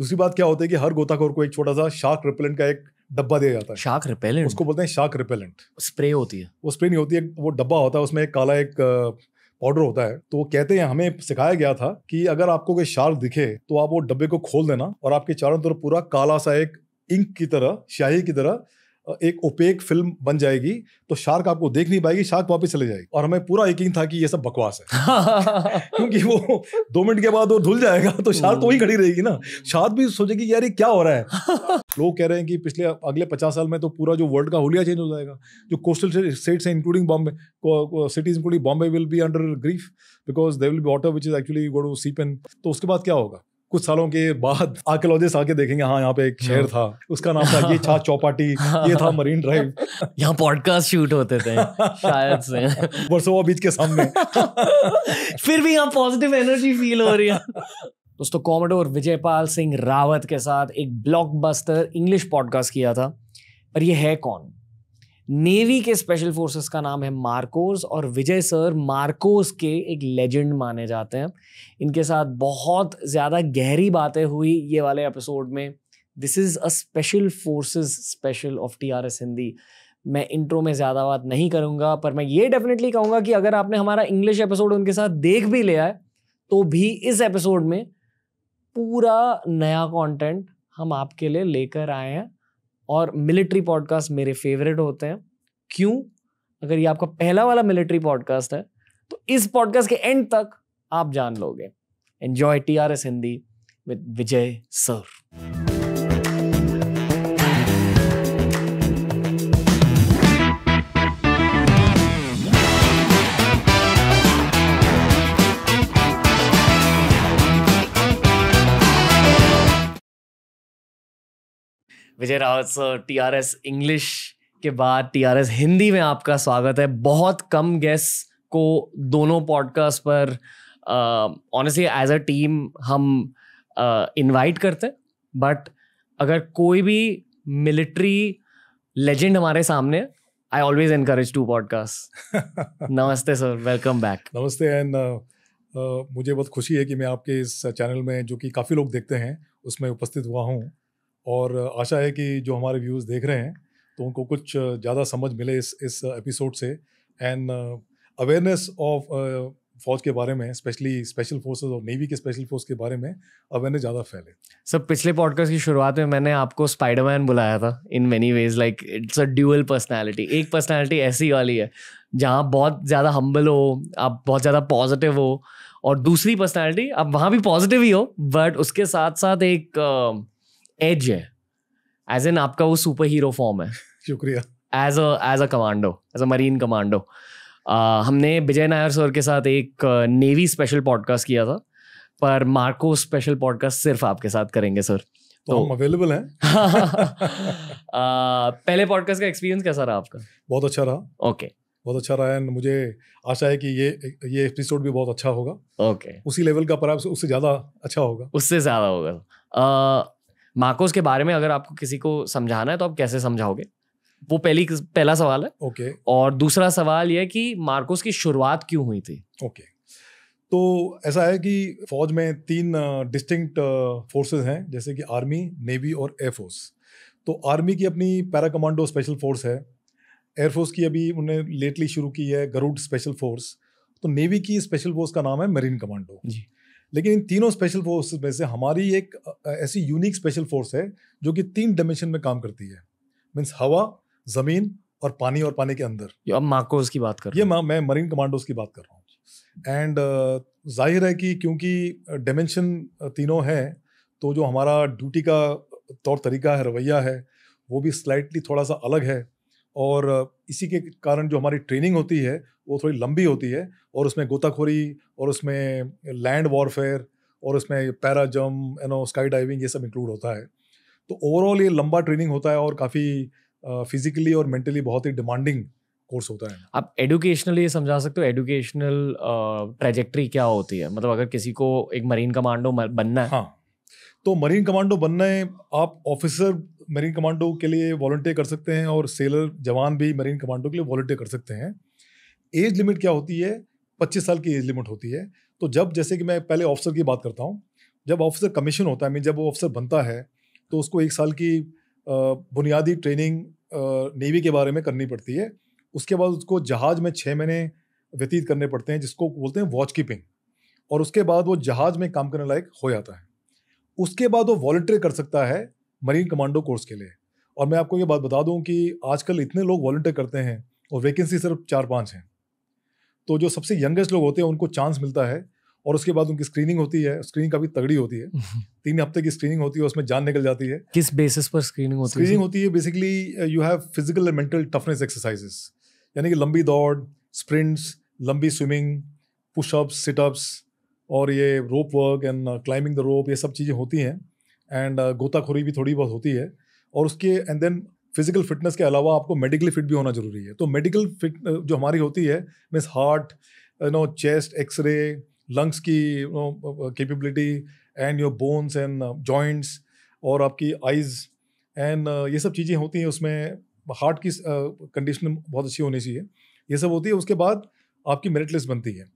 दूसरी बात क्या होता है कि हर गोताखोर को एक छोटा सा शार्क रिपेलेंट का एक डब्बा दिया जाता है। Shark repellent? उसको बोलते हैं शार्क रिपेलेंट। स्प्रे होती है। वो स्प्रे नहीं होती है वो डब्बा होता है उसमें एक काला एक पाउडर होता है। तो वो कहते हैं हमें सिखाया गया था कि अगर आपको कोई शार्क दिखे तो आप वो डब्बे को खोल देना और आपके चारों तरफ़ पूरा काला सा एक इंक की तरह स्याही की तरह एक ओपेक फ़िल्म बन जाएगी तो शार्क आपको देख नहीं पाएगी शार्क वापस चले जाएगी। और हमें पूरा यकीन था कि ये सब बकवास है। क्योंकि वो दो मिनट के बाद वो धुल जाएगा तो शार्क तो वही खड़ी रहेगी ना। शार्क भी सोचेगी यार ये क्या हो रहा है। लोग कह रहे हैं कि पिछले अगले पचास साल में तो पूरा जो वर्ल्ड का होलिया चेंज हो जाएगा जो कोस्टल स्टेट्स हैं including Bombay cities including Bombay will be under grief because they will be water which is actually go to seep तो उसके बाद क्या होगा? कुछ सालों के बाद आर्कियोलॉजिस्ट आके देखेंगे हाँ यहाँ पे एक शहर था। उसका नाम था ये था चौपाटी ये था मरीन ड्राइव यहाँ पॉडकास्ट शूट होते थे शायद से। वर्सोवा बीच के सामने। फिर भी यहाँ पॉजिटिव एनर्जी फील हो रही है। दोस्तों कॉमेडोर विजयपाल सिंह रावत के साथ एक ब्लॉकबस्टर इंग्लिश पॉडकास्ट किया था पर ये है कौन? नेवी के स्पेशल फोर्सेस का नाम है मार्कोस और विजय सर मार्कोस के एक लेजेंड माने जाते हैं। इनके साथ बहुत ज़्यादा गहरी बातें हुई ये वाले एपिसोड में। This is a special forces special of T R S Hindi मैं इंट्रो में ज़्यादा बात नहीं करूँगा, पर मैं ये डेफिनेटली कहूँगा कि अगर आपने हमारा इंग्लिश एपिसोड उनके साथ देख भी लिया है तो भी इस एपिसोड में पूरा नया कंटेंट हम आपके लिए लेकर आए हैं। और मिलिट्री पॉडकास्ट मेरे फेवरेट होते हैं। क्यों? अगर ये आपका पहला वाला मिलिट्री पॉडकास्ट है तो इस पॉडकास्ट के एंड तक आप जान लोगे। Enjoy T R S Hindi with Vijay sir Vijay Rawat sir T R S English के बाद टी आर एस हिंदी में आपका स्वागत है। बहुत कम गेस्ट को दोनों पॉडकास्ट पर ऑनेस्टली एज अ टीम हम इनवाइट uh, करते हैं। बट अगर कोई भी मिलिट्री लेजेंड हमारे सामने I always encourage to podcast namaste sir welcome back namaste and मुझे बहुत खुशी है कि मैं आपके इस चैनल में जो कि काफ़ी लोग देखते हैं उसमें उपस्थित हुआ हूँ। और आशा है कि जो हमारे व्यूज़ देख रहे हैं तो उनको कुछ ज़्यादा समझ मिले इस इस एपिसोड से। एंड अवेयरनेस ऑफ़ फौज के बारे में स्पेशली स्पेशल फोर्सेस और नेवी के स्पेशल फोर्स के बारे में अवेयरनेस ज़्यादा फैले। सर पिछले पॉडकास्ट की शुरुआत में मैंने आपको स्पाइडरमैन बुलाया था in many ways like it's a dual personality एक पर्सनैलिटी ऐसी वाली है जहाँ बहुत ज़्यादा हम्बल हो आप बहुत ज़्यादा पॉजिटिव हो और दूसरी पर्सनैलिटी आप वहाँ भी पॉजिटिव ही हो बट उसके साथ साथ एक uh, एज है. एज एन आपका वो सुपर हीरो फॉर्म है. शुक्रिया। As a as a commando as a marine commando हमने विजय नायर सर के साथ एक नेवी स्पेशल पॉडकास्ट किया था पर मार्को स्पेशल पॉडकास्ट सिर्फ़ आपके साथ करेंगे सर तो, हम अवेलेबल हैं। पहले पॉडकास्ट का एक्सपीरियंस कैसा रहा आपका? बहुत अच्छा रहा। Okay okay. बहुत अच्छा रहा है मुझे आशा है कि ये ये एपिसोड भी बहुत अच्छा होगा। Okay okay. उसी लेवल का पर उससे ज़्यादा अच्छा होगा। उससे ज़्यादा होगा। Uh, मार्कोस के बारे में अगर आपको किसी को समझाना है तो आप कैसे समझाओगे? वो पहली पहला सवाल है। ओके। okay. और दूसरा सवाल यह कि मार्कोस की शुरुआत क्यों हुई थी? ओके। okay. तो ऐसा है कि फौज में तीन डिस्टिंक्ट फोर्सेस हैं जैसे कि आर्मी नेवी और एयरफोर्स तो आर्मी की अपनी पैरा कमांडो स्पेशल फोर्स है एयरफोर्स की अभी उन्हें लेटली शुरू की है गरुड स्पेशल फोर्स तो नेवी की स्पेशल फोर्स का नाम है मरीन कमांडो जी। लेकिन इन तीनों स्पेशल फोर्सेस में से हमारी एक ऐसी यूनिक स्पेशल फोर्स है जो कि तीन डायमेंशन में काम करती है। मीन्स हवा ज़मीन और पानी और पानी के अंदर। अब मार्कोस की बात कर ये मैं मरीन कमांडोज की बात कर रहा हूँ। एंड ज़ाहिर है कि क्योंकि डायमेंशन तीनों हैं तो जो हमारा ड्यूटी का तौर तरीका है रवैया है वो भी स्लाइटली थोड़ा सा अलग है। और इसी के कारण जो हमारी ट्रेनिंग होती है वो थोड़ी लंबी होती है और उसमें गोताखोरी और उसमें लैंड वॉरफेयर और उसमें पैरा जम यू नो स्काई डाइविंग ये सब इंक्लूड होता है। तो ओवरऑल ये लंबा ट्रेनिंग होता है और काफ़ी फिजिकली और मेंटली बहुत ही डिमांडिंग कोर्स होता है। आप एडुकेशनली समझा सकते हो एडुकेशनल ट्रेजेक्ट्री क्या होती है? मतलब अगर किसी को एक मरीन कमांडो बनना है। हाँ। तो मरीन कमांडो बनना है आप ऑफिसर मरीन कमांडो के लिए वॉल्टियर कर सकते हैं और सेलर जवान भी मरीन कमांडो के लिए वॉल्टियर कर सकते हैं। एज लिमिट क्या होती है? पच्चीस साल की एज लिमिट होती है। तो जब जैसे कि मैं पहले ऑफिसर की बात करता हूँ, जब ऑफिसर कमीशन होता है मीन जब वो ऑफिसर बनता है तो उसको एक साल की बुनियादी ट्रेनिंग नेवी के बारे में करनी पड़ती है। उसके बाद उसको जहाज़ में छः महीने व्यतीत करने पड़ते हैं, जिसको बोलते हैं वॉच कीपिंग और उसके बाद वो जहाज़ में काम करने लायक हो जाता है। उसके बाद वो वॉल्टियर कर सकता है मरीन कमांडो कोर्स के लिए। और मैं आपको ये बात बता दूँ कि आजकल इतने लोग वॉल्टियर करते हैं और वैकेंसी सिर्फ़ चार पाँच हैं। तो जो सबसे यंगेस्ट लोग होते हैं उनको चांस मिलता है और उसके बाद उनकी स्क्रीनिंग होती है स्क्रीनिंग काफ़ी तगड़ी होती है। तीन हफ़्ते की स्क्रीनिंग होती है उसमें जान निकल जाती है। किस बेसिस पर स्क्रीनिंग होती है? स्क्रीनिंग होती है basically you have physical and mental toughness exercises यानी कि लंबी दौड़ स्प्रिंट्स लंबी स्विमिंग पुशअप्स सिटअप्स और ये rope work and climbing the rope ये सब चीज़ें होती हैं। एंड uh, गोताखोरी भी थोड़ी बहुत होती है और उसके एंड देन फ़िज़िकल फिटनेस के अलावा आपको मेडिकली फिट भी होना ज़रूरी है। तो मेडिकल फिट जो हमारी होती है means heart you know chest X ray lungs की capability and your bones and joints और आपकी आइज़ एंड uh, ये सब चीज़ें होती हैं उसमें हार्ट की कंडीशन uh, बहुत अच्छी होनी चाहिए। ये सब होती है उसके बाद आपकी मेरिट लिस्ट बनती है।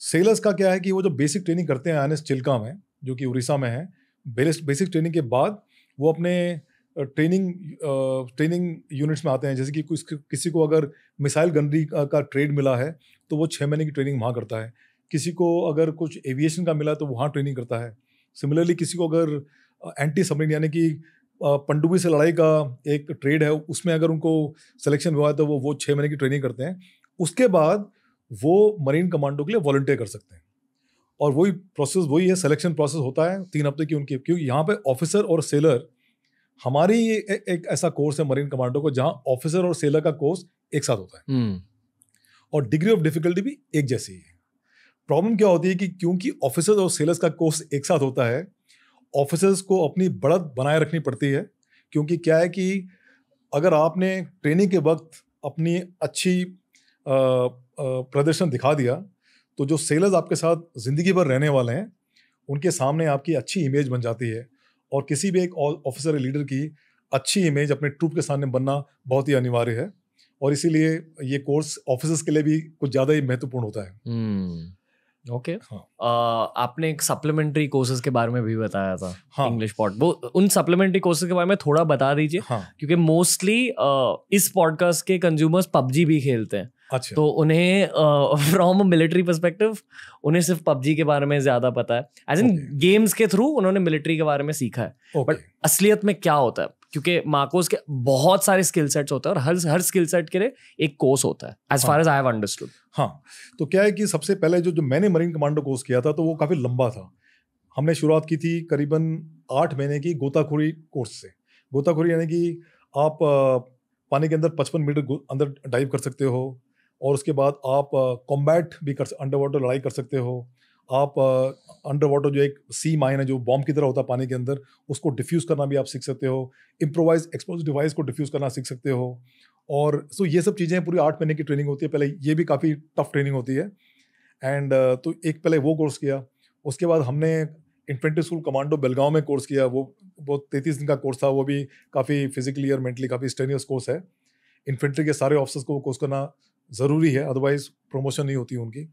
सेलर्स का क्या है कि वो जो बेसिक ट्रेनिंग करते हैं आई चिल्का में जो कि उड़ीसा में है बेसिक ट्रेनिंग के बाद वो अपने ट्रेनिंग ट्रेनिंग यूनिट्स में आते हैं। जैसे कि कुछ, किसी को अगर मिसाइल गनरी का ट्रेड मिला है तो वो छः महीने की ट्रेनिंग वहाँ करता है। किसी को अगर कुछ एविएशन का मिला तो वहाँ ट्रेनिंग करता है। सिमिलरली किसी को अगर एंटी सबमरीन यानी कि पंडुबी से लड़ाई का एक ट्रेड है, उसमें अगर उनको सिलेक्शन हुआ है तो वो वो छः महीने की ट्रेनिंग करते हैं। उसके बाद वो मरीन कमांडो के लिए वॉल्टियर कर सकते हैं। और वही प्रोसेस वही है सिलेक्शन प्रोसेस होता है तीन हफ़्ते की उनकी। क्योंकि यहाँ पे ऑफिसर और सेलर हमारी ये एक ऐसा कोर्स है मरीन कमांडो को जहाँ ऑफिसर और सेलर का कोर्स एक साथ होता है। हम्म। और डिग्री ऑफ़ डिफिकल्टी भी एक जैसी है। प्रॉब्लम क्या होती है कि क्योंकि ऑफिसर्स और सेलर्स का कोर्स एक साथ होता है ऑफिसर्स को अपनी बढ़त बनाए रखनी पड़ती है। क्योंकि क्या है कि अगर आपने ट्रेनिंग के वक्त अपनी अच्छी प्रदर्शन दिखा दिया तो जो सेलर्स आपके साथ ज़िंदगी भर रहने वाले हैं उनके सामने आपकी अच्छी इमेज बन जाती है और किसी भी एक ऑफिसर लीडर की अच्छी इमेज अपने ट्रूप के सामने बनना बहुत ही अनिवार्य है और इसीलिए ये कोर्स ऑफिसर्स के लिए भी कुछ ज़्यादा ही महत्वपूर्ण होता है हम्म। Okay okay. हाँ. uh, आपने एक सप्लीमेंट्री कोर्सेज के बारे में भी बताया था हाँ. इंग्लिश पॉड वो उन सप्लीमेंट्री कोर्सेज के बारे में थोड़ा बता दीजिए हाँ. क्योंकि मोस्टली uh, इस पॉडकास्ट के कंज्यूमर्स पबजी भी खेलते हैं अच्छा। तो उन्हें फ्रॉम मिलिट्री परस्पेक्टिव उन्हें सिर्फ़ पबजी के बारे में ज़्यादा पता है। एज इन गेम्स के थ्रू उन्होंने मिलिट्री के बारे में सीखा है। बट असलियत में क्या होता है? क्योंकि मार्कोस के बहुत सारे स्किल सेट्स होते हैं और हर हर स्किल सेट के लिए एक कोर्स होता है as far as I have understood हाँ तो क्या है कि सबसे पहले जो जो मैंने मरीन कमांडो कोर्स किया था तो वो काफ़ी लंबा था। हमने शुरुआत की थी करीबन आठ महीने की गोताखोरी कोर्स से। गोताखोरी यानी कि आप पानी के अंदर पचपन मीटर अंदर डाइव कर सकते हो और उसके बाद आप कॉम्बैट भी कर अंडर वाटर लड़ाई कर सकते हो। आप अंडर वाटर जो एक सी माइन है, जो बॉम्ब की तरह होता है पानी के अंदर, उसको डिफ्यूज़ करना भी आप सीख सकते हो। इम्प्रोवाइज एक्सपोज डिवाइस को डिफ्यूज़ करना सीख सकते हो। और सो ये सब चीज़ें पूरी आठ महीने की ट्रेनिंग होती है। पहले ये भी काफ़ी टफ ट्रेनिंग होती है। एंड तो एक पहले वो कोर्स किया। उसके बाद हमने इन्फेंट्री स्कूल कमांडो बेलगांव में कोर्स किया। वो वो तैतीस दिन का कोर्स था। वो भी काफ़ी फिजिकली और मेंटली काफ़ी स्टेनियस कोर्स है। इन्फेंट्री के सारे ऑफिसर्स को कोर्स करना ज़रूरी है अदरवाइज़ प्रमोशन नहीं होती उनकी।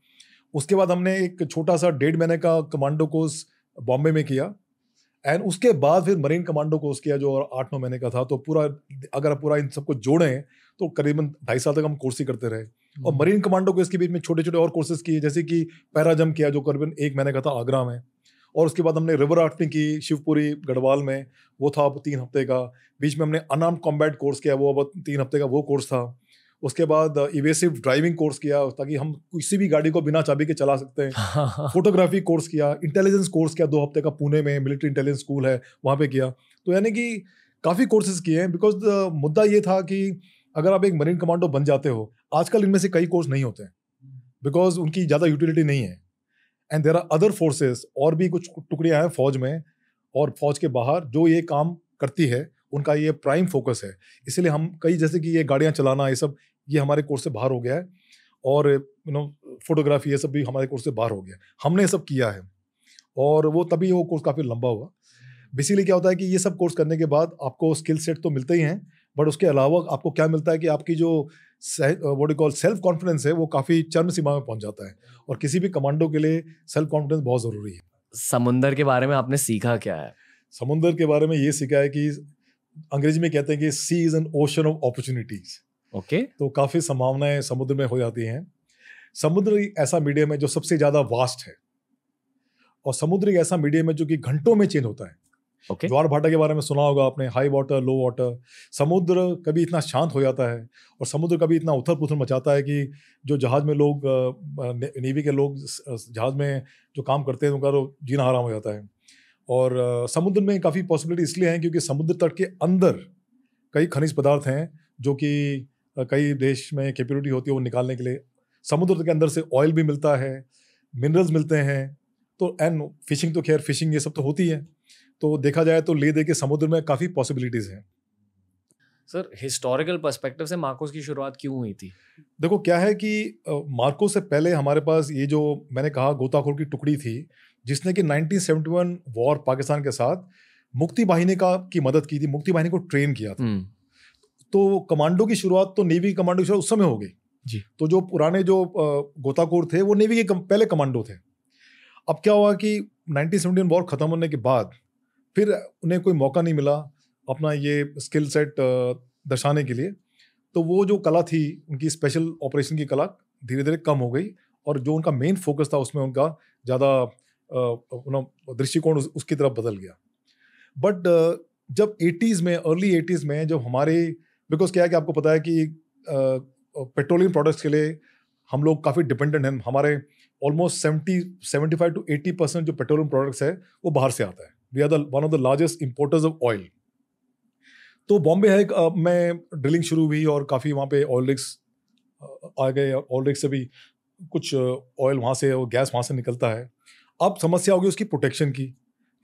उसके बाद हमने एक छोटा सा डेढ़ महीने का कमांडो कोर्स बॉम्बे में किया। एंड उसके बाद फिर मरीन कमांडो कोर्स किया जो आठ नौ महीने का था। तो पूरा अगर पूरा इन सबको जोड़ें तो करीबन ढाई साल तक हम कोर्स ही करते रहे। और मरीन। कमांडो को इसके बीच में छोटे छोटे और कोर्सेज किए जैसे कि पैराजम किया जो करीबन एक महीने का था आगरा में। और उसके बाद हमने रिवर राफ्टिंग की शिवपुरी गढ़वाल में वो था तीन हफ़्ते का। बीच में हमने अनाम कॉम्बैट कोर्स किया वो अब तीन हफ़्ते का वो कोर्स था। उसके बाद इवेसिव ड्राइविंग कोर्स किया ताकि हम किसी भी गाड़ी को बिना चाबी के चला सकते हैं। फोटोग्राफी कोर्स किया इंटेलिजेंस कोर्स किया दो हफ़्ते का पुणे में मिलिट्री इंटेलिजेंस स्कूल है वहाँ पे किया। तो यानी कि काफ़ी कोर्सेज किए हैं बिकॉज़ मुद्दा ये था कि अगर आप एक मरीन कमांडो बन जाते हो आजकल इनमें से कई कोर्स नहीं होते हैं बिकॉज़ उनकी ज़्यादा यूटिलिटी नहीं है। And there are other forces और भी कुछ टुकड़ियाँ हैं फौज में और फौज के बाहर जो ये काम करती है उनका ये प्राइम फोकस है। इसलिए हम कई जैसे कि ये गाड़ियाँ चलाना ये सब ये हमारे कोर्स से बाहर हो गया है और यू नो फोटोग्राफी ये सब भी हमारे कोर्स से बाहर हो गया हमने ये सब किया है और वो तभी वो कोर्स काफ़ी लंबा हुआ। बेसिकली क्या होता है कि ये सब कोर्स करने के बाद आपको स्किल सेट तो मिलते ही हैं बट उसके अलावा आपको क्या मिलता है कि आपकी जो वॉट कॉल सेल्फ कॉन्फिडेंस है वो काफ़ी चरम सीमा में पहुँच जाता है और किसी भी कमांडो के लिए सेल्फ कॉन्फिडेंस बहुत ज़रूरी है। समुंदर के बारे में आपने सीखा क्या है? समुंदर के बारे में ये सीखा है कि अंग्रेज़ी में कहते हैं कि sea is an ocean of opportunities okay तो काफ़ी संभावनाएँ समुद्र में हो जाती हैं। समुद्र ऐसा मीडियम है जो सबसे ज़्यादा वास्ट है। और समुद्र एक ऐसा मीडियम है जो कि घंटों में चेंज होता है। ओके ज्वार भाटा के बारे में सुना होगा आपने हाई वाटर लो वाटर समुद्र कभी इतना शांत हो जाता है और समुद्र कभी इतना उथल पुथल मचाता है कि जो जहाज़ में लोग नेवी के लोग जहाज़ में जो काम करते हैं उनका तो जीना हराम हो जाता है। और समुद्र में काफ़ी पॉसिबिलिटी इसलिए हैं क्योंकि समुद्र तट के अंदर कई खनिज पदार्थ हैं जो कि कई देश में कैपेबिलिटी होती है वो निकालने के लिए। समुद्र के अंदर से ऑयल भी मिलता है मिनरल्स मिलते हैं तो एंड फिशिंग तो खैर फिशिंग ये सब तो होती है। तो देखा जाए तो ले दे के समुद्र में काफ़ी पॉसिबिलिटीज़ हैं। सर हिस्टोरिकल पर्सपेक्टिव से मार्कोस की शुरुआत क्यों हुई थी? देखो क्या है कि अ, मार्को से पहले हमारे पास ये जो मैंने कहा गोताखोर की टुकड़ी थी जिसने कि 1971 वॉर पाकिस्तान के साथ मुक्ति बाहिनी का की मदद की थी मुक्ति बाहिनी को ट्रेन किया था। हम्म। तो कमांडो की शुरुआत तो नेवी कमांडो की शुरुआत उस समय हो गई। जी। तो जो पुराने जो गोताखोर थे वो नेवी के कम, पहले कमांडो थे। अब क्या हुआ कि 1971 वॉर खत्म होने के बाद फिर उन्हें कोई मौका नहीं मिला अपना ये स्किल सेट दर्शाने के लिए। तो वो जो कला थी उनकी स्पेशल ऑपरेशन की कला धीरे धीरे कम हो गई और जो उनका मेन फोकस था उसमें उनका ज़्यादा दृष्टिकोण उस, उसकी तरफ़ बदल गया। बट जब 80s में अर्ली 80s में जब हमारे बिकॉज़ क्या है कि आपको पता है कि पेट्रोलियम प्रोडक्ट्स के लिए हम लोग काफ़ी डिपेंडेंट हैं। हमारे almost seventy seventy five to eighty percent जो पेट्रोलियम प्रोडक्ट्स है वो बाहर से आता है। We are the one of the largest importers of oil तो बॉम्बे है में ड्रिलिंग शुरू हुई और काफ़ी वहाँ पे ऑयल रिग्स आ गए। ऑयल रिग्स से भी कुछ ऑयल वहाँ से और गैस वहाँ से निकलता है। अब समस्या होगी उसकी प्रोटेक्शन की,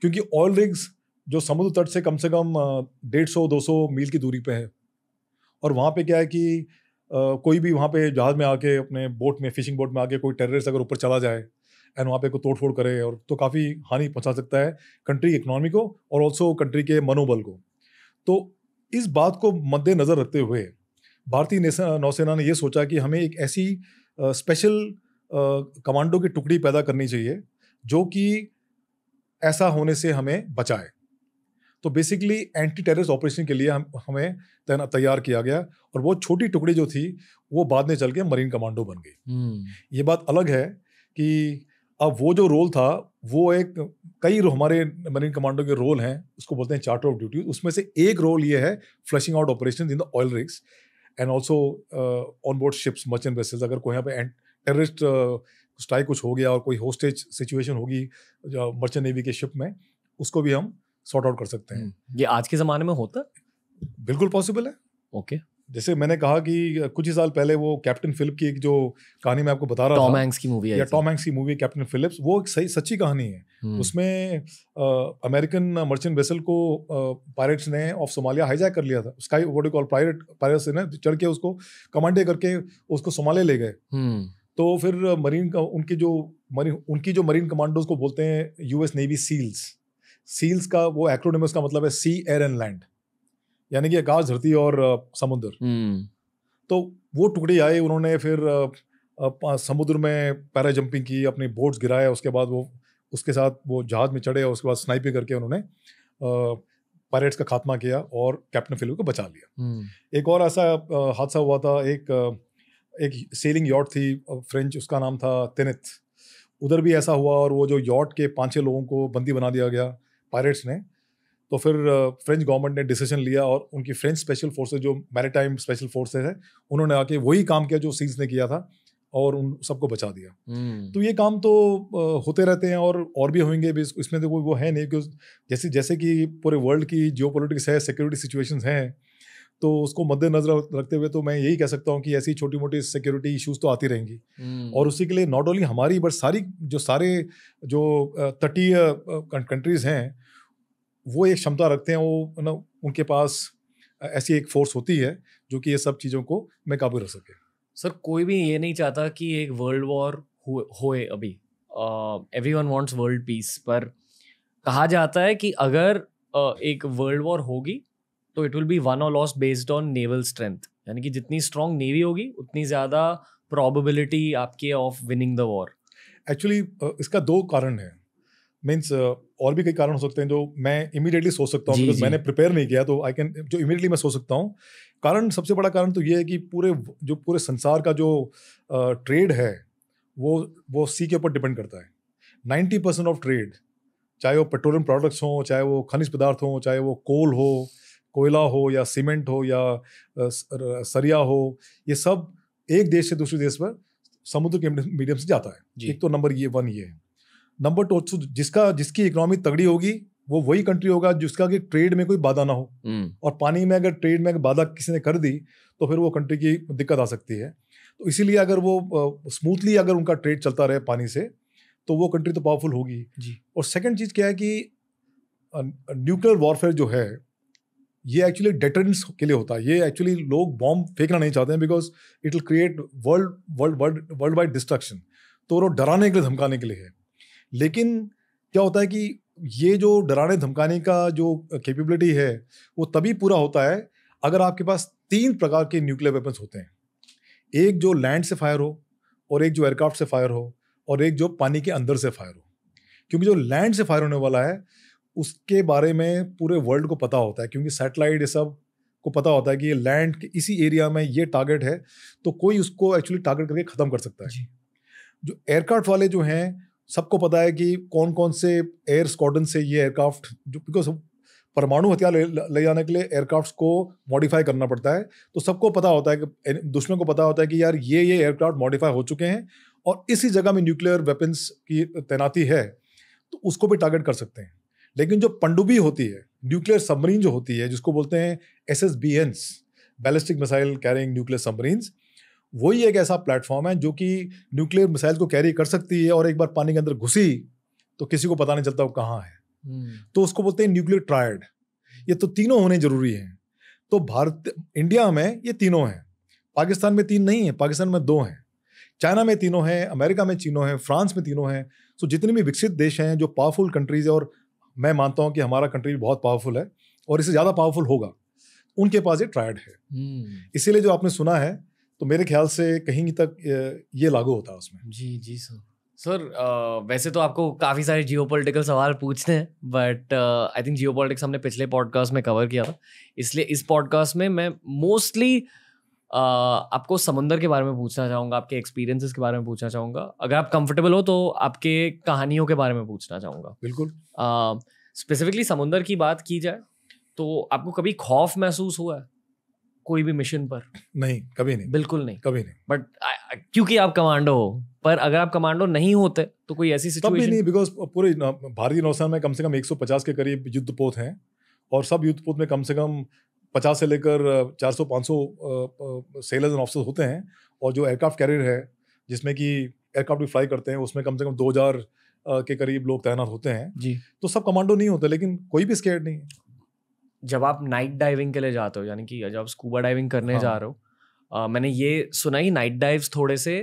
क्योंकि ऑयल रिग्स जो समुद्र तट से कम से कम डेढ़ सौ, दो सौ मील की दूरी पे है। और वहाँ पे क्या है कि कोई भी वहाँ पे जहाज़ में आके, अपने बोट में फिशिंग बोट में आके कोई टेररिस्ट अगर ऊपर चला जाए एंड वहाँ पे कोई तोड़ फोड़ करे, और तो काफ़ी हानि पहुँचा सकता है कंट्री इकोनॉमी को, और ऑल्सो कंट्री के मनोबल को। तो इस बात को मद्देनज़र रखते हुए, भारतीय नौसेना ने यह सोचा कि हमें एक ऐसी स्पेशल कमांडो की टुकड़ी पैदा करनी चाहिए जो कि ऐसा होने से हमें बचाए। तो बेसिकली एंटी टेररिस्ट ऑपरेशन के लिए हम हमें तैयार किया गया और वो छोटी टुकड़ी जो थी वो बाद में चल के मरीन कमांडो बन गई। हम्म। ये बात अलग है कि अब वो जो रोल था वो एक कई हमारे मरीन कमांडो के रोल हैं उसको बोलते हैं चार्टर ऑफ़ ड्यूटी उसमें से एक रोल ये है flushing out operation in the oil rigs and also on board ships merchant vessels अगर कोई यहाँ पे टेररिस्ट स्ट्राइक कुछ हो गया और कोई होस्टेज सिचुएशन होगी मर्चेंट नेवी के शिप में उसको भी हम सॉर्ट आउट कर सकते हैं। हम्म। ये आज के जमाने में होता? बिल्कुल पॉसिबल है। ओके जैसे मैंने कहा कि कुछ ही साल पहले वो कैप्टन फिलिप की एक जो कहानी मैं आपको बता रहा टॉम हैंक्स की मूवी है या टॉम हैंक्स की मूवी कैप्टन फिलिप्स वो एक सही सच्ची कहानी है। हम्म। उसमें अमेरिकन मर्चेंट वेसल को पायरेट्स ने ऑफ़ सोमालिया हाईजैक कर लिया था। स्काई व्हाट कॉल पायरेट पायरेट्स ने चढ़ के उसको कमांडे करके उसको सोमालिया ले गए। हम्म। तो फिर मरीन का उनकी जो मरीन उनकी जो मरीन कमांडोज को बोलते हैं यूएस नेवी सील्स सील्स का वो एक्रोनिम उसका मतलब है सी एयर एंड लैंड यानी कि आकाश धरती और समुद्र। हम्म। तो वो टुकड़ी आए उन्होंने फिर समुद्र में पैरा जंपिंग की अपनी बोट्स गिराया उसके बाद वो उसके साथ वो जहाज़ में चढ़े और उसके बाद स्नाइपिंग करके उन्होंने पायरेट्स का खात्मा किया और कैप्टन फिलिप को बचा लिया। हम्म। एक और ऐसा हादसा हुआ था एक एक सेलिंग यॉट थी फ्रेंच उसका नाम था तेनित उधर भी ऐसा हुआ और वो जो यॉट के पाँच छः लोगों को बंदी बना दिया गया पायरेट्स ने तो फिर फ्रेंच गवर्नमेंट ने डिसीज़न लिया और उनकी फ्रेंच स्पेशल फोर्सेज जो मैरीटाइम स्पेशल फोर्सेज है उन्होंने आके वही काम किया जो सील्स ने किया था और उन सबको बचा दिया। हम्म। तो ये काम तो होते रहते हैं और और भी होंगे भी इसमें तो कोई वो है नहीं कि जैसे जैसे कि पूरे वर्ल्ड की जियो है सिक्योरिटी सिचुएशंस हैं तो उसको मद्देनजर रखते हुए तो मैं यही कह सकता हूँ कि ऐसी छोटी मोटी सिक्योरिटी इश्यूज़ तो आती रहेंगी। हम्म। और उसी के लिए नॉट ओनली हमारी बट सारी जो सारे जो तटीय कंट्रीज़ हैं वो एक क्षमता रखते हैं वो ना उनके पास ऐसी एक फोर्स होती है जो कि ये सब चीज़ों को मैं काबू रख सके। सर कोई भी ये नहीं चाहता कि एक वर्ल्ड वॉर होए अभी। Every one wants world peace पर कहा जाता है कि अगर uh, एक वर्ल्ड वॉर होगी तो it will be won or loss based on naval strength यानी कि जितनी स्ट्रांग नेवी होगी उतनी ज़्यादा प्रोबेबिलिटी आपकी of winning the war actually इसका दो कारण है। मीन्स और भी कई कारण हो सकते हैं जो मैं इमीडिएटली सोच सकता हूँ बिकॉज़ मैंने प्रिपेयर नहीं किया तो आई कैन जो इमीडिएटली मैं सोच सकता हूँ। कारण सबसे बड़ा कारण तो ये है कि पूरे जो पूरे संसार का जो ट्रेड है वो वो सी के ऊपर डिपेंड करता है। नाइन्टी परसेंट ऑफ़ ट्रेड चाहे वो पेट्रोलियम प्रोडक्ट्स हों चाहे वो खनिज पदार्थ हों चाहे वो कोल हो कोयला हो या सीमेंट हो या सरिया हो ये सब एक देश से दूसरे देश पर समुद्र के मीडियम से जाता है। एक तो नंबर ये वन ये है। नंबर टू तो जिसका जिसकी इकोनॉमी तगड़ी होगी वो वही कंट्री होगा जिसका कि ट्रेड में कोई बाधा ना हो। हम्म, और पानी में अगर ट्रेड में अगर बाधा किसी ने कर दी तो फिर वो कंट्री की दिक्कत आ सकती है। तो इसीलिए अगर वो स्मूथली अगर उनका ट्रेड चलता रहे पानी से तो वो कंट्री तो पावरफुल होगी। जी। और सेकंड चीज़ क्या है कि न्यूक्लियर वॉरफेयर जो है ये एक्चुअली डेटरेंस के लिए होता है। ये एक्चुअली लोग बॉम्ब फेंकना नहीं चाहते हैं because it will create world world world world wide destruction तो वो डराने के लिए, धमकाने के लिए है। लेकिन क्या होता है कि ये जो डराने, धमकाने का जो कैपेबिलिटी है, वो तभी पूरा होता है अगर आपके पास तीन प्रकार के न्यूक्लियर वेपन्स होते हैं। एक जो लैंड से फायर हो और एक जो एयरक्राफ्ट से फायर हो और एक जो पानी के अंदर से फायर हो। क्योंकि जो लैंड से फायर होने वाला है उसके बारे में पूरे वर्ल्ड को पता होता है क्योंकि सैटेलाइट ये सबको पता होता है कि ये लैंड के इसी एरिया में ये टारगेट है तो कोई उसको एक्चुअली टारगेट करके ख़त्म कर सकता है। जो। एयरक्राफ्ट वाले जो हैं सबको पता है कि कौन कौन से एयर स्क्वाड्रन से ये एयरक्राफ्ट जो बिकॉज़ परमाणु हथियार ले, ले जाने के लिए एयरक्राफ्ट को मॉडिफाई करना पड़ता है तो सबको पता होता है कि दुश्मन को पता होता है कि यार ये ये एयरक्राफ्ट मॉडिफाई हो चुके हैं और इसी जगह में न्यूक्लियर वेपन्स की तैनाती है तो उसको भी टारगेट कर सकते हैं। लेकिन जो पंडुबी होती है न्यूक्लियर सबमरीन जो होती है जिसको बोलते हैं S S B Ns ballistic missile carrying nuclear submarines वही एक ऐसा प्लेटफॉर्म है जो कि न्यूक्लियर मिसाइल को कैरी कर सकती है और एक बार पानी के अंदर घुसी तो किसी को पता नहीं चलता वो कहाँ है। हम्म, तो उसको बोलते हैं न्यूक्लियर ट्रायड ये तो तीनों होने ज़रूरी हैं। तो भारत इंडिया में ये तीनों हैं। पाकिस्तान में तीन नहीं है पाकिस्तान में दो हैं। चाइना में तीनों हैं अमेरिका में तीनों हैं फ्रांस में तीनों हैं। सो जितने भी विकसित देश हैं जो पावरफुल कंट्रीज़ है और मैं मानता हूँ कि हमारा कंट्री बहुत पावरफुल है और इससे ज़्यादा पावरफुल होगा। उनके पास ये ट्रायड है। हम्म, इसीलिए जो आपने सुना है तो मेरे ख्याल से कहीं तक ये लागू होता है उसमें। जी जी सर। सर अ, वैसे तो आपको काफ़ी सारे जियो सवाल पूछने हैं बट आई थिंक जियो हमने पिछले पॉडकास्ट में कवर किया था। इसलिए इस पॉडकास्ट में मैं मोस्टली आपको समुंदर के बारे में पूछना चाहूँगा आपके एक्सपीरियंसेस के बारे में पूछना चाहूँगा। अगर आप कंफर्टेबल हो तो आपके कहानियों के बारे में पूछना चाहूँगा। बिल्कुल। स्पेसिफिकली समुंदर की बात की जाए तो आपको कभी खौफ महसूस हुआ है? कोई भी मिशन पर? नहीं कभी नहीं। बिल्कुल नहीं। कभी नहीं। बट क्योंकि आप कमांडो हो पर अगर आप कमांडो नहीं होते तो कोई ऐसी सिचुएशन नहीं बिकॉज़ पूरे भारतीय नौसेना में कम से कम 150 के करीब युद्धपोत हैं और सब युद्धपोत में कम से कम 50 से लेकर 400 500 सेलर्स एंड ऑफिसर्स होते हैं और जो एयरक्राफ्ट कैरियर है जिसमें कि एयरक्राफ्ट भी फ्लाई करते हैं उसमें कम से कम 2000 अ, के करीब लोग तैनात होते हैं। जी। तो सब कमांडो नहीं होते लेकिन कोई भी स्केर्ड नहीं है। जब आप नाइट डाइविंग के लिए जाते हो यानी कि जब आप स्कूबा डाइविंग करने हाँ। जा रहे हो अ, मैंने ये सुना कि नाइट डाइव्स थोड़े से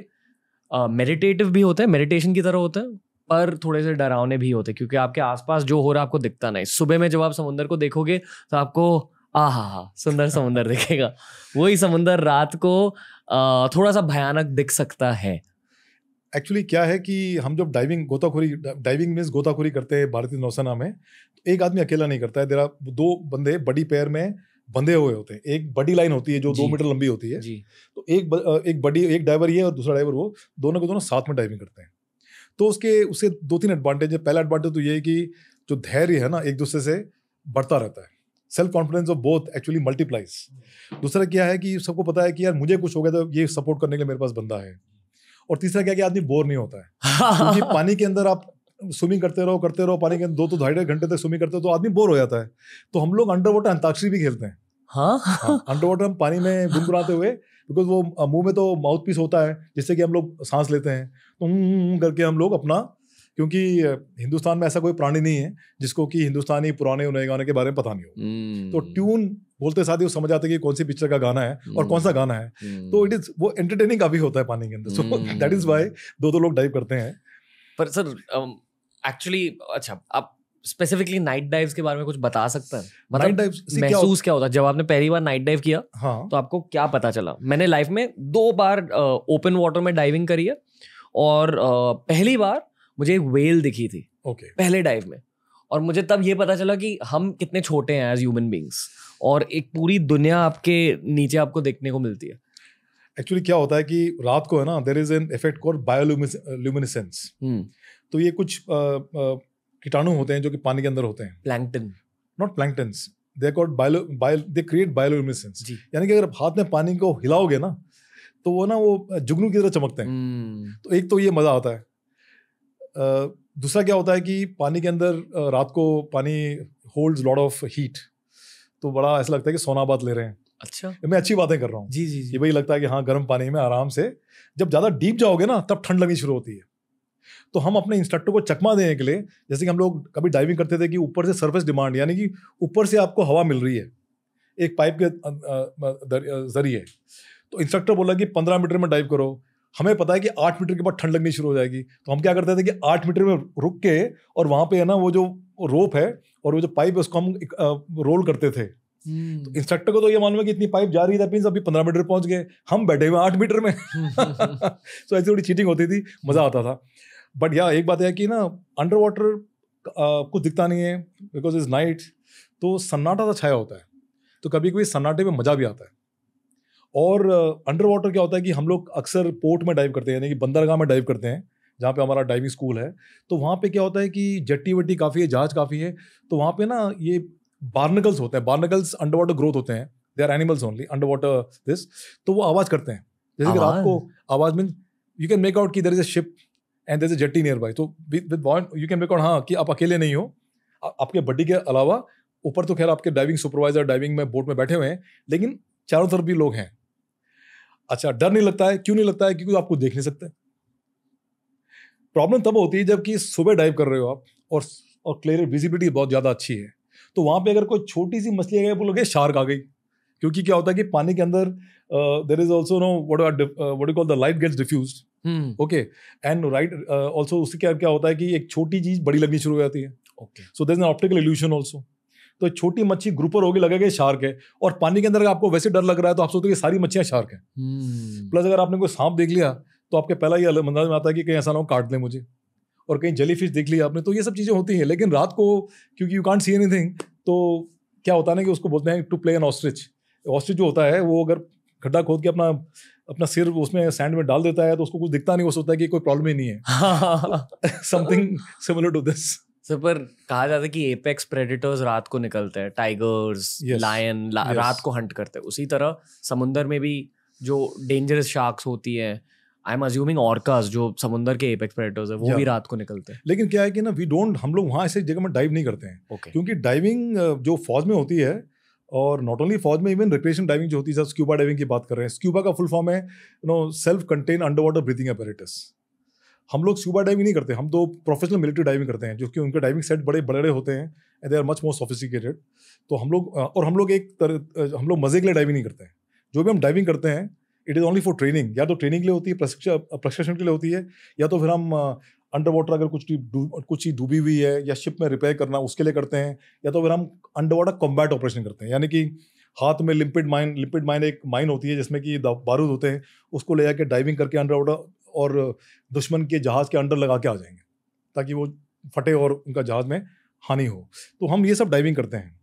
मेडिटेटिव भी होते हैं मेडिटेशन की तरह होते हैं पर थोड़े से डरावने भी होते हैं क्योंकि आपके आसपास जो हो रहा है आपको दिखता नहीं। सुबह में जब आप समुंदर को देखोगे तो आपको आ हा हा सुंदर समुंदर दिखेगा। वही समुंदर रात को थोड़ा सा भयानक दिख सकता है। एक्चुअली क्या है कि हम जब डाइविंग गोताखोरी डाइविंग मीन्स गोताखोरी करते हैं भारतीय नौसेना में तो एक आदमी अकेला नहीं करता है। देरा दो बंदे बड़ी पैर में बंधे हुए होते हैं। एक बड़ी लाइन होती है जो दो मीटर लंबी होती है। जी। तो एक ब- एक बड़ी एक ड्राइवर ये और दूसरा ड्राइवर वो दोनों के दोनों साथ में डाइविंग करते हैं। तो उसके उससे दो तीन एडवांटेज है। पहला एडवांटेज तो ये है कि जो धैर्य है ना एक दूसरे से बढ़ता रहता है। Self confidence of both actually multiplies दूसरा क्या है कि सबको पता है कि यार मुझे कुछ हो गया तो ये सपोर्ट करने के लिए मेरे पास बंदा है। और तीसरा क्या कि आदमी बोर नहीं होता है। क्योंकि पानी के अंदर आप स्विमिंग करते रहो करते रहो पानी के अंदर दो तो ढाई ढाई घंटे तक स्विमिंग करते हो तो आदमी बोर हो जाता है। तो हम लोग अंडर वाटर अंताक्षरी भी खेलते हैं। हाँ? अंडर वाटर हम पानी में गुनगुनाते हुए बिकॉज़ वो मुँह में तो माउथ पीस होता है जिससे कि हम लोग सांस लेते हैं। तो हम्म, हम्म, हम्म करके हम लोग अपना क्योंकि हिंदुस्तान में ऐसा कोई प्राणी नहीं है जिसको कि हिंदुस्तानी पुराने नए गाने के बारे में पता नहीं हो। तो हम्म, ट्यून बोलते साथ ही वो समझ आते हैं कि कौन सी पिक्चर का गाना है और कौन सा गाना है। तो इट इज़ वो एंटरटेनिंग काफ़ी होता है पानी के अंदर। So hmm. That is why दो दो लोग डाइव करते हैं। पर सर एक्चुअली अच्छा आप स्पेसिफिकली नाइट डाइव्स के बारे में कुछ बता सकते हैं? नाइट मतलब डाइव से क्या महसूस क्या होता है? जब आपने पहली बार नाइट डाइव किया हाँ। तो आपको क्या पता चला? मैंने लाइफ में दो बार ओपन वाटर में डाइविंग करी है और पहली बार मुझे एक वेल दिखी थी। Okay okay. पहले डाइव में। और मुझे तब ये पता चला कि हम कितने छोटे हैं एज ह्यूमन बींग्स और एक पूरी दुनिया आपके नीचे आपको देखने को मिलती है। एक्चुअली क्या होता है कि रात को है ना there is an effect called bioluminescence तो ये कुछ कीटाणु होते हैं जो कि पानी के अंदर होते हैं। Plankton not planktons they called bio bio they create bioluminescence यानी कि अगर आप हाथ में पानी को हिलाओगे ना तो वो ना वो जुगनू की तरह चमकते हैं। हम्म तो एक तो ये मज़ा आता है। दूसरा क्या होता है कि पानी के अंदर रात को पानी होल्ड्स लॉट ऑफ़ हीट तो बड़ा ऐसा लगता है कि सोना बात ले रहे हैं। अच्छा। मैं अच्छी बातें कर रहा हूँ। जी जी ये जी वही लगता है कि हाँ गर्म पानी में आराम से जब ज़्यादा डीप जाओगे ना तब ठंड लगनी शुरू होती है। तो हम अपने इंस्ट्रक्टर को चकमा देने के लिए जैसे कि हम लोग कभी डाइविंग करते थे कि ऊपर से सरफेस डिमांड यानी कि ऊपर से आपको हवा मिल रही है एक पाइप के अ, ज़रिए। तो इंस्ट्रक्टर बोला कि पंद्रह मीटर में डाइव करो हमें पता है कि आठ मीटर के बाद ठंड लगनी शुरू हो जाएगी। तो हम क्या करते थे कि आठ मीटर में रुक के और वहाँ पे है ना वो जो रोप है और वो जो पाइप है उसको हम एक, रोल करते थे। हम्म। इंस्ट्रक्टर को तो ये मालूम है कि इतनी पाइप जा रही है मीन्स अभी पंद्रह मीटर पहुँच गए। हम बैठे हुए आठ मीटर में। तो ऐसी थोड़ी चीटिंग होती थी मज़ा आता था। बट या एक बात है कि ना अंडर वाटर कुछ दिखता नहीं है बिकॉज़ इज़ नाइट तो सन्नाटा सा छाया होता है। तो कभी कभी सन्नाटे में मज़ा भी आता है। और अंडर वाटर क्या होता है कि हम लोग अक्सर पोर्ट में डाइव करते हैं यानी कि बंदरगाह में डाइव करते हैं जहाँ पे हमारा डाइविंग स्कूल है। तो वहाँ पे क्या होता है कि जट्टी वट्टी काफ़ी है जहाज़ काफ़ी है तो वहाँ पे ना ये बार्नकल्स होते हैं बार्नकल्स अंडर वाटर ग्रोथ होते हैं। They are animals only under water this तो वो आवाज़ करते हैं। जैसे कि रात को आवाज़? Mean you can make out कि there is a ship and there is a jetty near by तो with you can make out हाँ कि आप अकेले नहीं हो। आपके बड्डी के अलावा ऊपर तो खैर आपके डाइविंग सुपरवाइजर डाइविंग में बोट में बैठे हुए हैं लेकिन चारों तरफ़ भी लोग हैं। अच्छा डर नहीं लगता है? क्यों नहीं लगता है? क्योंकि आपको देख नहीं सकते। प्रॉब्लम तब होती है जबकि सुबह डाइव कर रहे हो आप और और क्लियर विजिबिलिटी बहुत ज़्यादा अच्छी है। तो वहाँ पे अगर कोई छोटी सी मछली आ गई बोलोगे शार्क आ गई। क्योंकि क्या होता है कि पानी के अंदर there is also no what what call the light gets diffuse okay and right also उससे क्या क्या होता है कि एक छोटी चीज़ बड़ी लगनी शुरू हो जाती है। Okay so there is an optical illusion also तो छोटी मच्छी ग्रुपर होगी लगेगा शार्क है। और पानी के अंदर आपको वैसे डर लग रहा है तो आप सोचते हो सारी मच्छियाँ शार्क हैं। हम्म। प्लस अगर आपने कोई सांप देख लिया तो आपके पहला ये अंदाज में आता है कि कहीं ऐसा ना हो काट ले मुझे। और कहीं जली फ़िश देख लिया आपने तो ये सब चीज़ें होती हैं। लेकिन रात को क्योंकि यू कांट सी एनीथिंग तो क्या होता है ना कि उसको बोलते हैं to play an ostrich ostrich जो होता है वो अगर गड्ढा खोद के अपना अपना सिर उसमें सैंड में डाल देता है तो उसको कुछ दिखता नहीं वो सोचता है कि कोई प्रॉब्लम ही नहीं है। Something similar to this sir पर कहा जाता है कि एपेक्स प्रेडेटर्स रात को निकलते हैं टाइगर्स. लायन. रात को हंट करते हैं उसी तरह समुंदर में भी जो डेंजरस शार्क्स होती है आई एम अज्यूमिंग ऑर्कास जो समुंदर के एपेक्स प्रेडेटर्स है वो Yeah. भी रात को निकलते हैं लेकिन क्या है कि ना वी डोंट हम लोग वहाँ ऐसे जगह में डाइव नहीं करते हैं ओके क्योंकि डाइविंग जो फौज में होती है और नॉट ओनली फौज में इवन रिक्रिएशन डाइविंग जो होती है स्क्यूबा डाइविंग की बात कर रहे हैं स्क्यूबा का फुल फॉर्म है you know self contain under water breathing apparatus हम लोग स्क्यूबा डाइविंग नहीं करते, हम तो प्रोफेशनल मिलिट्री डाइविंग करते हैं, जो कि उनके डाइविंग सेट बड़े बड़े होते हैं and they are much more sophisticated तो हम लोग और हम लोग एक तरह हम लोग मज़े के लिए डाइविंग नहीं करते हैं। जो भी हम डाइविंग करते हैं it is only for training या तो ट्रेनिंग के लिए होती है, प्रशिक्षण के लिए होती है, या तो फिर हम अंडर वाटर अगर कुछ कुछ चीज़ डूबी हुई है, या शिप में रिपेयर करना उसके लिए करते हैं, या तो फिर हम अंडर वाटर कॉम्बैट ऑपरेशन करते हैं। यानी कि हाथ में लिम्पिड माइन लिम्पिड माइन एक माइन होती है, जिसमें कि बारूद होते हैं, उसको ले जाके डाइविंग करके अंडर वाटर और दुश्मन के जहाज़ के अंडर लगा के आ जाएँगे, ताकि वो फटे और उनका जहाज़ में हानि हो। तो हम ये सब डाइविंग करते हैं।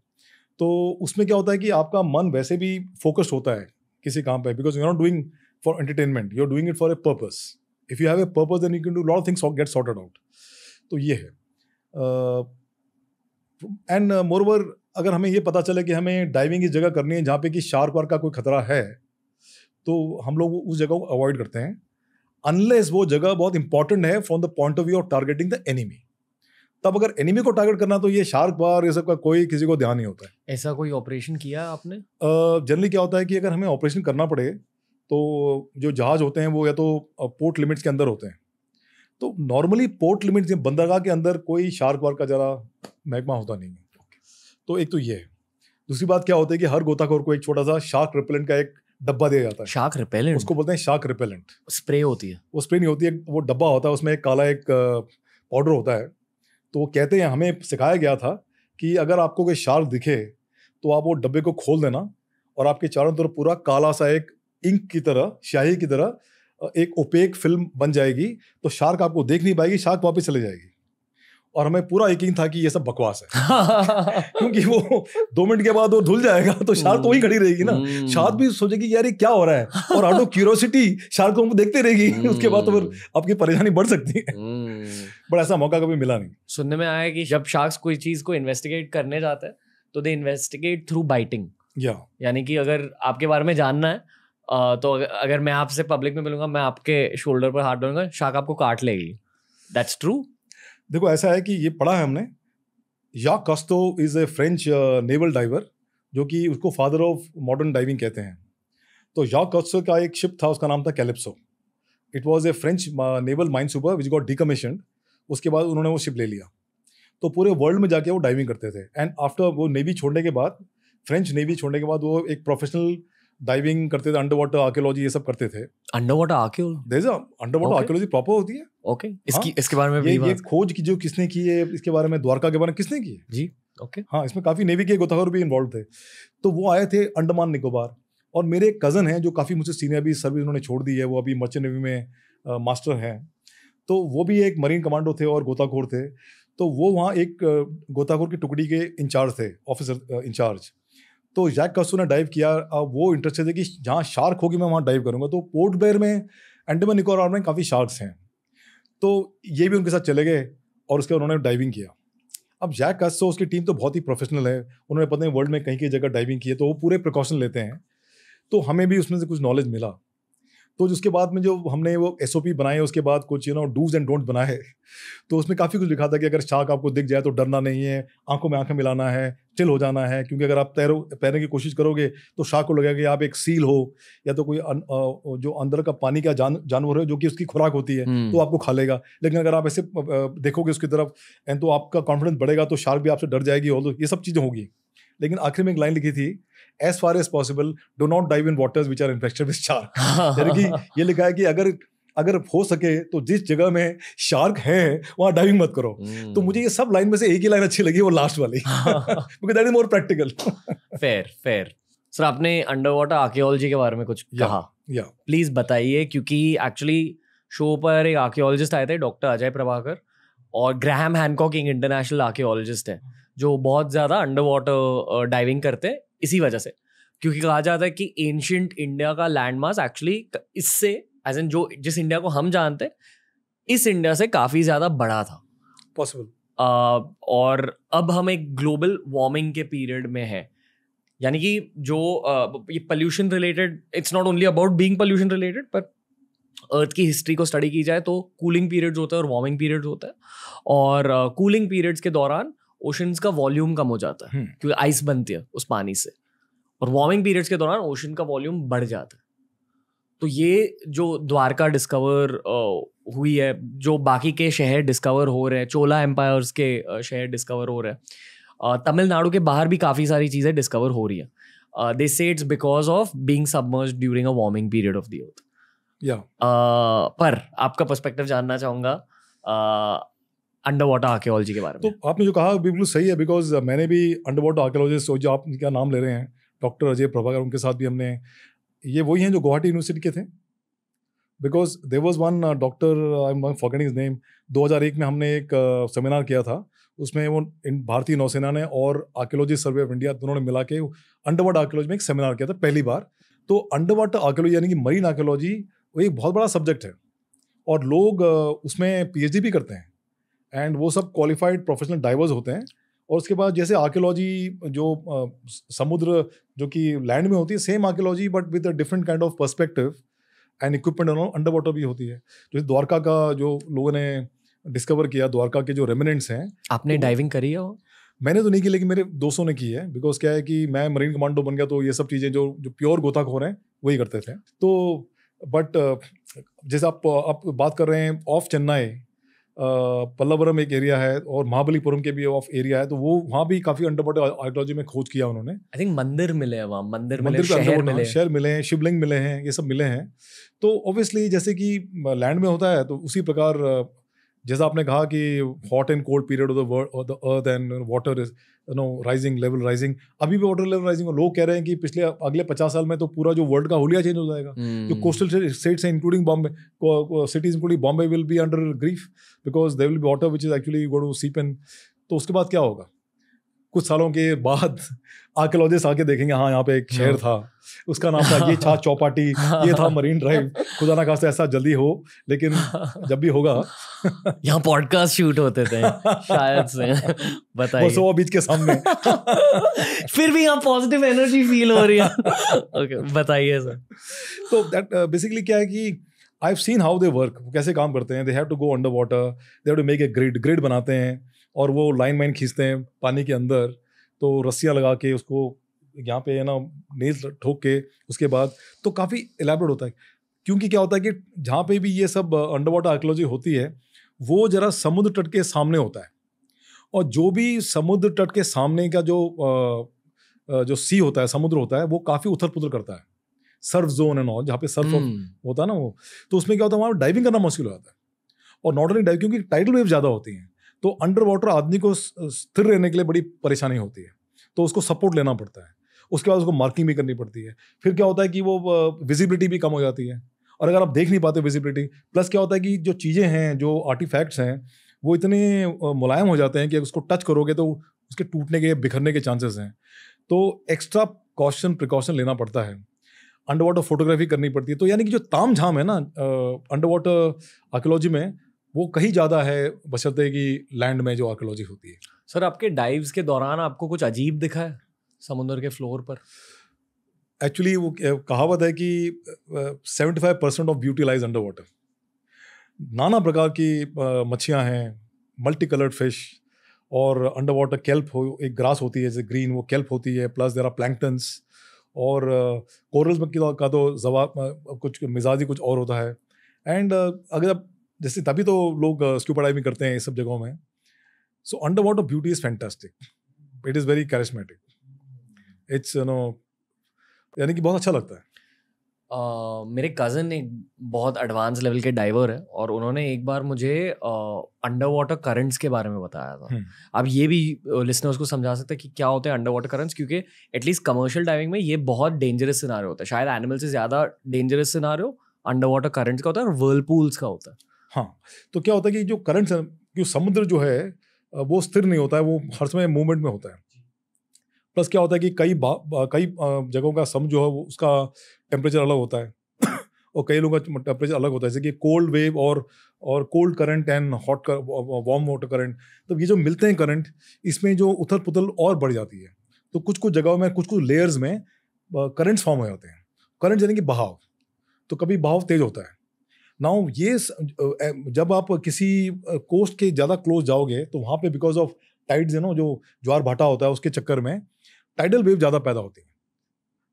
तो उसमें क्या होता है कि आपका मन वैसे भी फोकस्ड होता है किसी काम पे because you not doing for entertainment you are doing it for a purpose if you have a purpose then you can do lot things get sorted out तो ये है। एंड मोर ओवर अगर हमें ये पता चले कि हमें डाइविंग इस जगह करनी है जहाँ पे कि शार्क वार्क का कोई खतरा है तो हम लोग उस जगह को अवॉइड करते हैं। अनलेस वो जगह बहुत इंपॉर्टेंट है from the point of view of targeting the enemy तब अगर एनिमी को टारगेट करना तो ये शार्क बार ये सब का कोई किसी को ध्यान नहीं होता है। ऐसा कोई ऑपरेशन किया आपने? जनरली क्या होता है कि अगर हमें ऑपरेशन करना पड़े तो जो जहाज़ होते हैं वो या तो पोर्ट लिमिट्स के अंदर होते हैं। तो नॉर्मली पोर्ट लिमिट्स बंदरगाह के अंदर कोई शार्क वार्क का जरा महकमा होता नहीं है। तो एक तो ये है। दूसरी बात क्या होता है कि हर गोताखोर को एक छोटा सा शार्क रिपेलेंट का एक डब्बा दिया जाता है। Shark repellent. उसको बोलते हैं शार्क रिपेलेंट। स्प्रे होती है। वो स्प्रे नहीं होती है वो डब्बा होता है उसमें एक काला एक पाउडर होता है। तो वो कहते हैं हमें सिखाया गया था कि अगर आपको कोई शार्क दिखे तो आप वो डब्बे को खोल देना और आपके चारों तरफ़ पूरा काला सा एक इंक की तरह स्याही की तरह एक ओपेक फ़िल्म बन जाएगी। तो शार्क आपको देख नहीं पाएगी शार्क वापस चले जाएगी। और हमें पूरा यकीन था कि ये सब बकवास है। क्योंकि वो दो मिनट के बाद वो धुल जाएगा तो शार्क तो वही खड़ी रहेगी ना। हम्म। शार्क भी सोचेगी यार ये क्या हो रहा है? और आउट ऑफ़ क्यूरियोसिटी शार्क को देखते रहेगी। उसके बाद तो फिर आपकी परेशानी बढ़ सकती है। हम्म। बट ऐसा मौका कभी मिला नहीं। सुनने में आया कि जब शार्क्स कोई चीज़ को इन्वेस्टिगेट करने जाते हैं तो दे इन्वेस्टिगेट थ्रू बाइटिंग या। यानी कि अगर आपके बारे में जानना है तो अगर मैं आपसे पब्लिक में मिलूँगा मैं आपके शोल्डर पर हाथ डालूँगा शार्क आपको काट लेगी। दैट्स ट्रू देखो, ऐसा है कि ये पढ़ा है हमने। या Cousteau is a French naval diver जो कि उसको फादर ऑफ़ मॉडर्न डाइविंग कहते हैं। तो या कस्तो का एक शिप था, उसका नाम था Calypso it was a French naval mine sweeper which got decommissioned उसके बाद उन्होंने वो शिप ले लिया। तो पूरे वर्ल्ड में जाके वो डाइविंग करते थे। एंड आफ्टर वो नेवी छोड़ने के बाद फ्रेंच नेवी छोड़ने के बाद वो एक प्रोफेशनल डाइविंग करते थे अंडर वाटर आर्कियोलॉजी ये सब करते थे। Under water there under water Okay. Archaeology proper होती है। ओके इसकी हाँ, इसके बारे में ये भी ये खोज की जो किसने की है इसके बारे में द्वारका के बारे में किसने की है? जी ओके हाँ इसमें काफ़ी नेवी के गोताखोर भी इन्वॉल्व थे। तो वो आए थे अंडमान निकोबार। और मेरे एक कज़न हैं जो काफ़ी मुझसे सीनियर अभी सर्विस उन्होंने छोड़ दी है वो अभी मर्चेंट नेवी में मास्टर हैं। तो वो भी एक मरीन कमांडो थे और गोताखोर थे। तो वो वहाँ एक गोताखोर की टुकड़ी के इंचार्ज थे ऑफिसर इंचार्ज तो जैक कसू ने डाइव किया, अब वो इंटरेस्टेड है कि जहाँ शार्क होगी मैं वहाँ डाइव करूँगा। तो पोर्ट ब्लेयर में अंडमान निकोबार में काफ़ी शार्क्स हैं। तो ये भी उनके साथ चले गए और उसके उन्होंने डाइविंग किया। अब जैक कस्टो उसकी टीम तो बहुत ही प्रोफेशनल है। उन्होंने पता नहीं वर्ल्ड में कहीं कहीं जगह डाइविंग की है तो वो पूरे प्रिकॉशन लेते हैं। तो हमें भी उसमें से कुछ नॉलेज मिला। तो उसके बाद में जो हमने वो एसओपी बनाए, उसके बाद कुछ you know do's and don't बनाए। तो उसमें काफ़ी कुछ लिखा था कि अगर शार्क आपको दिख जाए तो डरना नहीं है, आँखों में आँखें मिलाना है चिल हो जाना है क्योंकि अगर आप तैरो तैरने की कोशिश करोगे तो शार्क को लगेगा कि आप एक सील हो या तो कोई अन, अ, जो अंदर का पानी का जान जानवर है जो कि उसकी खुराक होती है हम्म। तो आपको खा लेगा। लेकिन अगर आप ऐसे देखोगे उसकी तरफ़ एंड तो आपका कॉन्फिडेंस बढ़ेगा तो शार्क भी आपसे डर जाएगी और ये सब चीज़ें होगी। लेकिन आखिर में एक लाइन लिखी थी as far as possible do not dive in waters which are infected with shark यानी कि ये लिखा है कि अगर अगर हो सके तो जिस जगह में शार्क है वहाँ डाइविंग मत करो। तो मुझे ये सब लाइन में से एक ही लाइन अच्छी लगी वो लास्ट वाली। Because that is more practical fair fair sir आपने अंडर वाटर आर्कियोलॉजी के बारे में कुछ या, कहा। या प्लीज़ बताइए क्योंकि एक्चुअली शो पर एक आर्कियोलॉजिस्ट आए थे डॉक्टर अजय प्रभाकर और ग्रैहम हैनकॉक एक इंटरनेशनल आर्कियोलॉजिस्ट है जो बहुत ज़्यादा अंडर वाटर डाइविंग करते हैं इसी वजह से। क्योंकि कहा जाता है कि एंशियंट इंडिया का लैंड मास एक्चुअली इससे एज एन जो जिस इंडिया को हम जानते हैं इस इंडिया से काफ़ी ज़्यादा बड़ा था। पॉसिबल uh, और अब हम एक ग्लोबल वार्मिंग के पीरियड में है। यानी कि जो uh, ये pollution related it's not only about being pollution related पर अर्थ की हिस्ट्री को स्टडी की जाए तो कूलिंग पीरियड्स होते हैं और वार्मिंग पीरियड्स होता है। और कूलिंग uh, पीरियड्स के दौरान ओशंस का वॉल्यूम कम हो जाता है हम्म। क्योंकि आइस बनती है उस पानी से। और वार्मिंग पीरियड्स के दौरान ओशन का वॉल्यूम बढ़ जाता है। तो ये जो द्वारका डिस्कवर हुई है जो बाकी के शहर डिस्कवर हो रहे हैं चोला एम्पायर्स के शहर डिस्कवर हो रहे हैं तमिलनाडु के बाहर भी काफ़ी सारी चीज़ें डिस्कवर हो रही है। They say it's because of being submerge during a warming period of the earth या पर आपका पर्सपेक्टिव जानना चाहूँगा अंडर वाटर आर्कियोलॉजी के बारे में। तो आपने जो कहा बिल्कुल सही है बिकॉज़ मैंने भी अंडर वाटर आर्कियोलॉजिस्ट जो आप क्या नाम ले रहे हैं डॉक्टर अजय प्रभाकर उनके साथ भी हमने ये वही हैं जो गुवाहाटी यूनिवर्सिटी के थे। Because there was one doctor I am forgetting name 2001 में हमने एक सेमिनार किया था। उसमें वो भारतीय नौसेना ने और आर्कियोलॉजी सर्वे ऑफ़ इंडिया दोनों ने मिला के अंडर वाटर आर्कियोलॉजी में एक सेमिनार किया था पहली बार। तो अंडर वाटर आर्कियोलॉजी यानी कि मरीन आर्कियोलॉजी वो एक बहुत बड़ा सब्जेक्ट है। और लोग uh, उसमें पीएचडी भी करते हैं। एंड वो सब क्वालिफाइड प्रोफेशनल डाइवर्स होते हैं। और उसके बाद जैसे आर्कियोलॉजी जो समुद्र जो कि लैंड में होती है same archaeology but with a different kind of perspective and equipment under water भी होती है। जैसे द्वारका का जो लोगों ने डिस्कवर किया द्वारका के जो रेमिनेंट्स हैं आपने तो- डाइविंग करी है वो? मैंने तो नहीं की लेकिन मेरे दोस्तों ने की है बिकॉज़ क्या है कि मैं मरीन कमांडो बन गया तो ये सब चीज़ें जो जो प्योर गोताखोर हैं वही करते थे। तो बट जैसे आप आप बात कर रहे हैं ऑफ़ चेन्नई पल्लवरम एक एरिया है और महाबलीपुरम के भी ऑफ़ एरिया है तो वो वहाँ भी काफ़ी अंडर आर्कोलॉजी में खोज किया उन्होंने। आई थिंक मंदिर मिले हैं वहाँ मंदिर मिले मंदिर शहर मिले मिले शहर मिले हैं शिवलिंग मिले हैं ये सब मिले हैं। तो ऑब्वियसली जैसे कि लैंड में होता है तो उसी प्रकार जैसा आपने कहा कि hot and cold period of the earth and water is no rising level rising अभी भी वाटर लेवल राइजिंग लोग कह रहे हैं कि पिछले अगले पचास साल में तो पूरा जो वर्ल्ड का होलिया चेंज हो जाएगा। जो कोस्टल स्टेट्स हैं including Bombay cities including Bombay will be under grief because they will be water which is actually go to seep an तो उसके बाद क्या होगा? कुछ सालों के बाद आर्कोलॉजिस्ट आके देखेंगे हाँ यहाँ पे एक शहर था। उसका नाम था ये था चौपाटी ये था मरीन ड्राइव। खुदा ना खास ऐसा जल्दी हो लेकिन जब भी होगा। यहाँ पॉडकास्ट शूट होते थे शायद से बताइए। सो बीच के सामने। फिर भी यहाँ पॉजिटिव एनर्जी फील हो रही है। ओके बताइए सर। तो दैट बेसिकली क्या है कि I have seen how they work कैसे काम करते हैं। They have to go under water they have to make a grid grid बनाते हैं। और वो लाइन वाइन खींचते हैं पानी के अंदर तो रस्सियाँ लगा के उसको यहाँ पे है ना नेल्स ठोक के उसके बाद तो काफ़ी एलेबरेट होता है। क्योंकि क्या होता है कि जहाँ पे भी ये सब अंडर वाटर आर्कोलॉजी होती है वो जरा समुद्र तट के सामने होता है। और जो भी समुद्र तट के सामने का जो जो सी होता है समुद्र होता है वो काफ़ी उथल पुथल करता है। सर्फ जोन एंड ऑल जहाँ पे सर्फ हम्म, होता है ना वो तो उसमें क्या होता है वहाँ डाइविंग करना मुश्किल हो जाता है। और नॉट ओनली डाइव क्योंकि टाइडल वेव ज़्यादा होती हैं। तो अंडर वाटर आदमी को स्थिर रहने के लिए बड़ी परेशानी होती है। तो उसको सपोर्ट लेना पड़ता है। उसके बाद उसको मार्किंग भी करनी पड़ती है। फिर क्या होता है कि वो विजिबिलिटी भी कम हो जाती है। और अगर आप देख नहीं पाते विजिबिलिटी प्लस क्या होता है कि जो चीज़ें हैं, जो आर्टिफैक्ट्स हैं, वो इतने मुलायम हो जाते हैं कि उसको टच करोगे तो उसके टूटने के, बिखरने के चांसेस हैं। तो एक्स्ट्रा कॉशन प्रिकॉशन लेना पड़ता है। अंडर वाटर फोटोग्राफी करनी पड़ती है। तो यानी कि जो ताम झाम है ना अंडर वाटर आर्कोलॉजी में वो कहीं ज़्यादा है बशर्ते कि लैंड में जो आर्कोलॉजी होती है। सर आपके डाइव्स के दौरान आपको कुछ अजीब दिखा है समुद्र के फ्लोर पर? एक्चुअली वो कहावत है कि seventy five percent of beauty lies under water नाना प्रकार की मच्छियाँ हैं मल्टी कलर्ड फ़िश और अंडर वाटर कैल्प हो एक ग्रास होती है जैसे ग्रीन वो कैल्प होती है प्लस देर आर प्लैंकटन्स और कोरल्स में का तो जवाब कुछ मिजाज ही कुछ और होता है। एंड अगर आप जैसे तभी तो लोग स्कूबा डाइविंग करते हैं इस सब जगहों में। So under water beauty is fantastic it is very charismatic it's you know यानी कि बहुत अच्छा लगता है। अ, मेरे कज़न एक बहुत एडवांस लेवल के डाइवर है और उन्होंने एक बार मुझे अंडर वाटर करंट्स के बारे में बताया था। हम्म। अब ये भी लिसनर्स को समझा सकते हैं कि क्या होते हैं अंडर वाटर करंट्स क्योंकि एटलीस्ट कमर्शियल डाइविंग में ये बहुत डेंजरस सिनारियो होता है। शायद एनिमल से ज़्यादा dangerous scenario under water currents का होता है और वर्लपूल्स का होता है। हाँ तो क्या होता है कि जो करंट जो समुद्र जो है वो स्थिर नहीं होता है वो हर समय मूवमेंट में होता है। प्लस क्या होता है कि कई कई जगहों का सम जो है वो उसका टेम्परेचर अलग होता है। और कई लोगों का टेम्परेचर अलग होता है जैसे कि कोल्ड वेव और और cold current and hot warm water current तो ये जो मिलते हैं करंट इसमें जो उथल पुथल और बढ़ जाती है। तो कुछ कुछ जगहों में कुछ कुछ लेयर्स में करंट्स फॉर्म हो जाते हैं। करंट यानी कि बहाव तो कभी बहाव तेज होता है। नाउ ये जब आप किसी कोस्ट के ज़्यादा क्लोज जाओगे तो वहाँ पे बिकॉज़ ऑफ़ टाइड्स है ना, जो ज्वार भाटा होता है, उसके चक्कर में टाइडल वेव ज़्यादा पैदा होती है।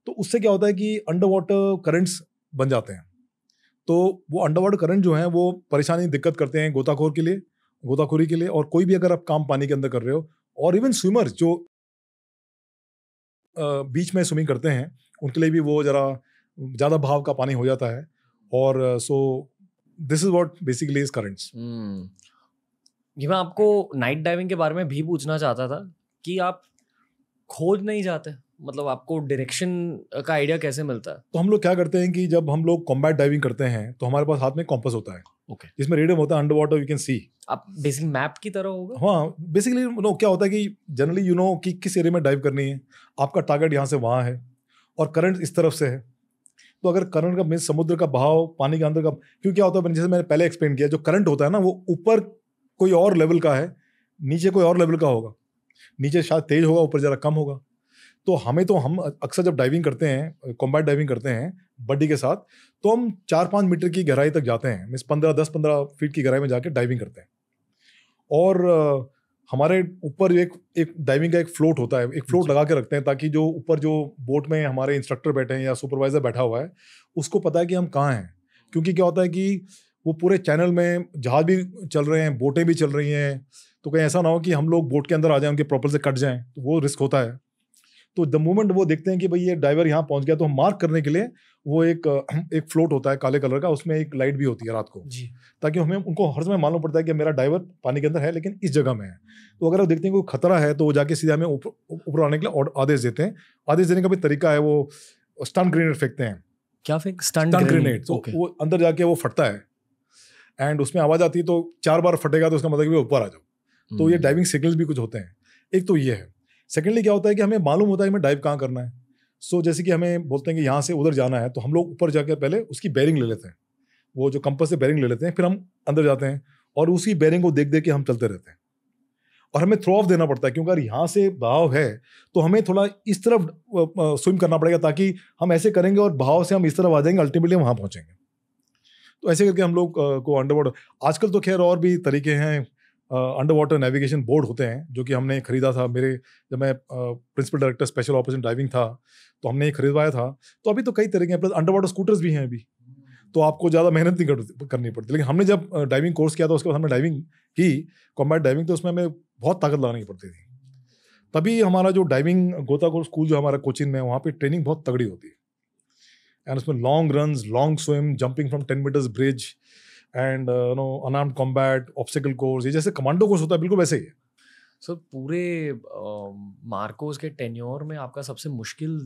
तो उससे क्या होता है कि अंडर वाटर करंट्स बन जाते हैं। तो वो अंडर वाटर करंट जो हैं, वो परेशानी, दिक्कत करते हैं गोताखोर के लिए, गोताखोरी के लिए, और कोई भी अगर आप काम पानी के अंदर कर रहे हो, और इवन स्विमर्स जो बीच में स्विमिंग करते हैं, उनके लिए भी वो ज़रा ज़्यादा भाव का पानी हो जाता है। और so this is what basically is currents hmm ये मैं आपको नाइट डाइविंग के बारे में भी पूछना चाहता था कि आप खोज नहीं जाते मतलब आपको डायरेक्शन का आइडिया कैसे मिलता? है तो हम लोग क्या करते हैं कि जब हम लोग कॉम्बैट डाइविंग करते हैं तो हमारे पास हाथ में कॉम्पस होता है। Okay Okay. जिसमें रेडियम होता है under water you can see आप बेसिक मैप की तरह होगा? हाँ बेसिकली नो क्या होता है कि जनरली यू नो कि किस एरिया में डाइव करनी है। आपका टारगेट यहाँ से वहाँ है और करंट इस तरफ़ से है। तो अगर करंट का मीन समुद्र का बहाव, पानी के अंदर का, क्यों क्या होता है? जैसे मैंने पहले एक्सप्लेन किया, जो करंट होता है ना, वो ऊपर कोई और लेवल का है, नीचे कोई और लेवल का होगा। नीचे शायद तेज होगा, ऊपर ज़रा कम होगा। तो हमें तो हम अक्सर जब डाइविंग करते हैं कॉम्बैट डाइविंग करते हैं बड्डी के साथ तो हम चार पाँच मीटर की गहराई तक जाते हैं। मीन्स पंद्रह, दस, पंद्रह फीट की गहराई में जाके डाइविंग करते हैं। और हमारे ऊपर एक एक डाइविंग का एक फ्लोट होता है एक फ्लोट लगा के रखते हैं ताकि जो ऊपर जो बोट में हमारे इंस्ट्रक्टर बैठे हैं या सुपरवाइजर बैठा हुआ है उसको पता है कि हम कहाँ हैं। क्योंकि क्या होता है कि वो पूरे चैनल में जहाज़ भी चल रहे हैं बोटें भी चल रही हैं तो कहीं ऐसा ना हो कि हम लोग बोट के अंदर आ जाएँ उनके प्रॉपर से कट जाएँ तो वो रिस्क होता है। तो द मोमेंट वो देखते हैं कि भाई ये ड्राइवर यहाँ पहुँच गया तो हम मार्क करने के लिए वो एक एक फ्लोट होता है काले कलर का उसमें एक लाइट भी होती है रात को। जी। ताकि हमें उनको हर समय मालूम पड़ता है कि मेरा ड्राइवर पानी के अंदर है लेकिन इस जगह में है। तो अगर वो देखते हैं कोई खतरा है तो वो जाके सीधा हमें ऊपर आने के लिए आदेश देते हैं। आदेश देने का भी तरीका है वो स्टन ग्रेनेड फेंकते हैं। क्या फेंक स्टन ग्रेनेड तो वो अंदर जाके वो फटता है। एंड उसमें आवाज़ आती है तो चार बार फटेगा तो उसका मतलब कि ऊपर आ जाओ। तो ये डाइविंग सिग्नल्स भी कुछ होते हैं। एक तो ये है। सेकेंडली क्या होता है कि हमें मालूम होता है हमें डाइव कहाँ करना है। सो जैसे कि हमें बोलते हैं कि यहाँ से उधर जाना है तो हम लोग ऊपर जाकर पहले उसकी बैरिंग ले लेते हैं। वो जो कंपस से बैरिंग ले लेते हैं, फिर हम अंदर जाते हैं और उसी बैरिंग को देख देख के हम चलते रहते हैं। और हमें थ्रो ऑफ़ देना पड़ता है, क्योंकि अगर यहाँ से बहाव है तो हमें थोड़ा इस तरफ़ स्विम करना पड़ेगा ताकि हम ऐसे करेंगे और बहाव से हम इस तरफ़ आ जाएँगे अल्टीमेटली वहाँ पहुँचेंगे। तो ऐसे करके हम लोग को अंडरवर्ड आजकल तो खैर और भी तरीके हैं अंडर वाटर नेविगेशन बोर्ड होते हैं जो कि हमने खरीदा था। मेरे जब मैं principal director special operation diving था तो हमने ये खरीदवाया था। तो अभी तो कई तरह के प्लस अंडर वाटर स्कूटर्स भी हैं अभी। तो आपको ज़्यादा मेहनत नहीं कर, करनी पड़ती। लेकिन हमने जब ड्राइविंग कोर्स किया था उसके बाद हमने ड्राइविंग की। कॉम्बैट ड्राइविंग तो उसमें हमें बहुत ताकत लगानी पड़ती थी। तभी हमारा जो ड्राइविंग गोताखोर स्कूल जो हमारा कोचिंग में वहाँ पर ट्रेनिंग बहुत तगड़ी होती है। एंड उसमें long runs long swim jumping from ten metres bridge and no unarmed combat obstacle course ये जैसे कमांडो कोर्स होता है बिल्कुल वैसे ही है। सर पूरे मार्कोस के टेन्योर में आपका सबसे मुश्किल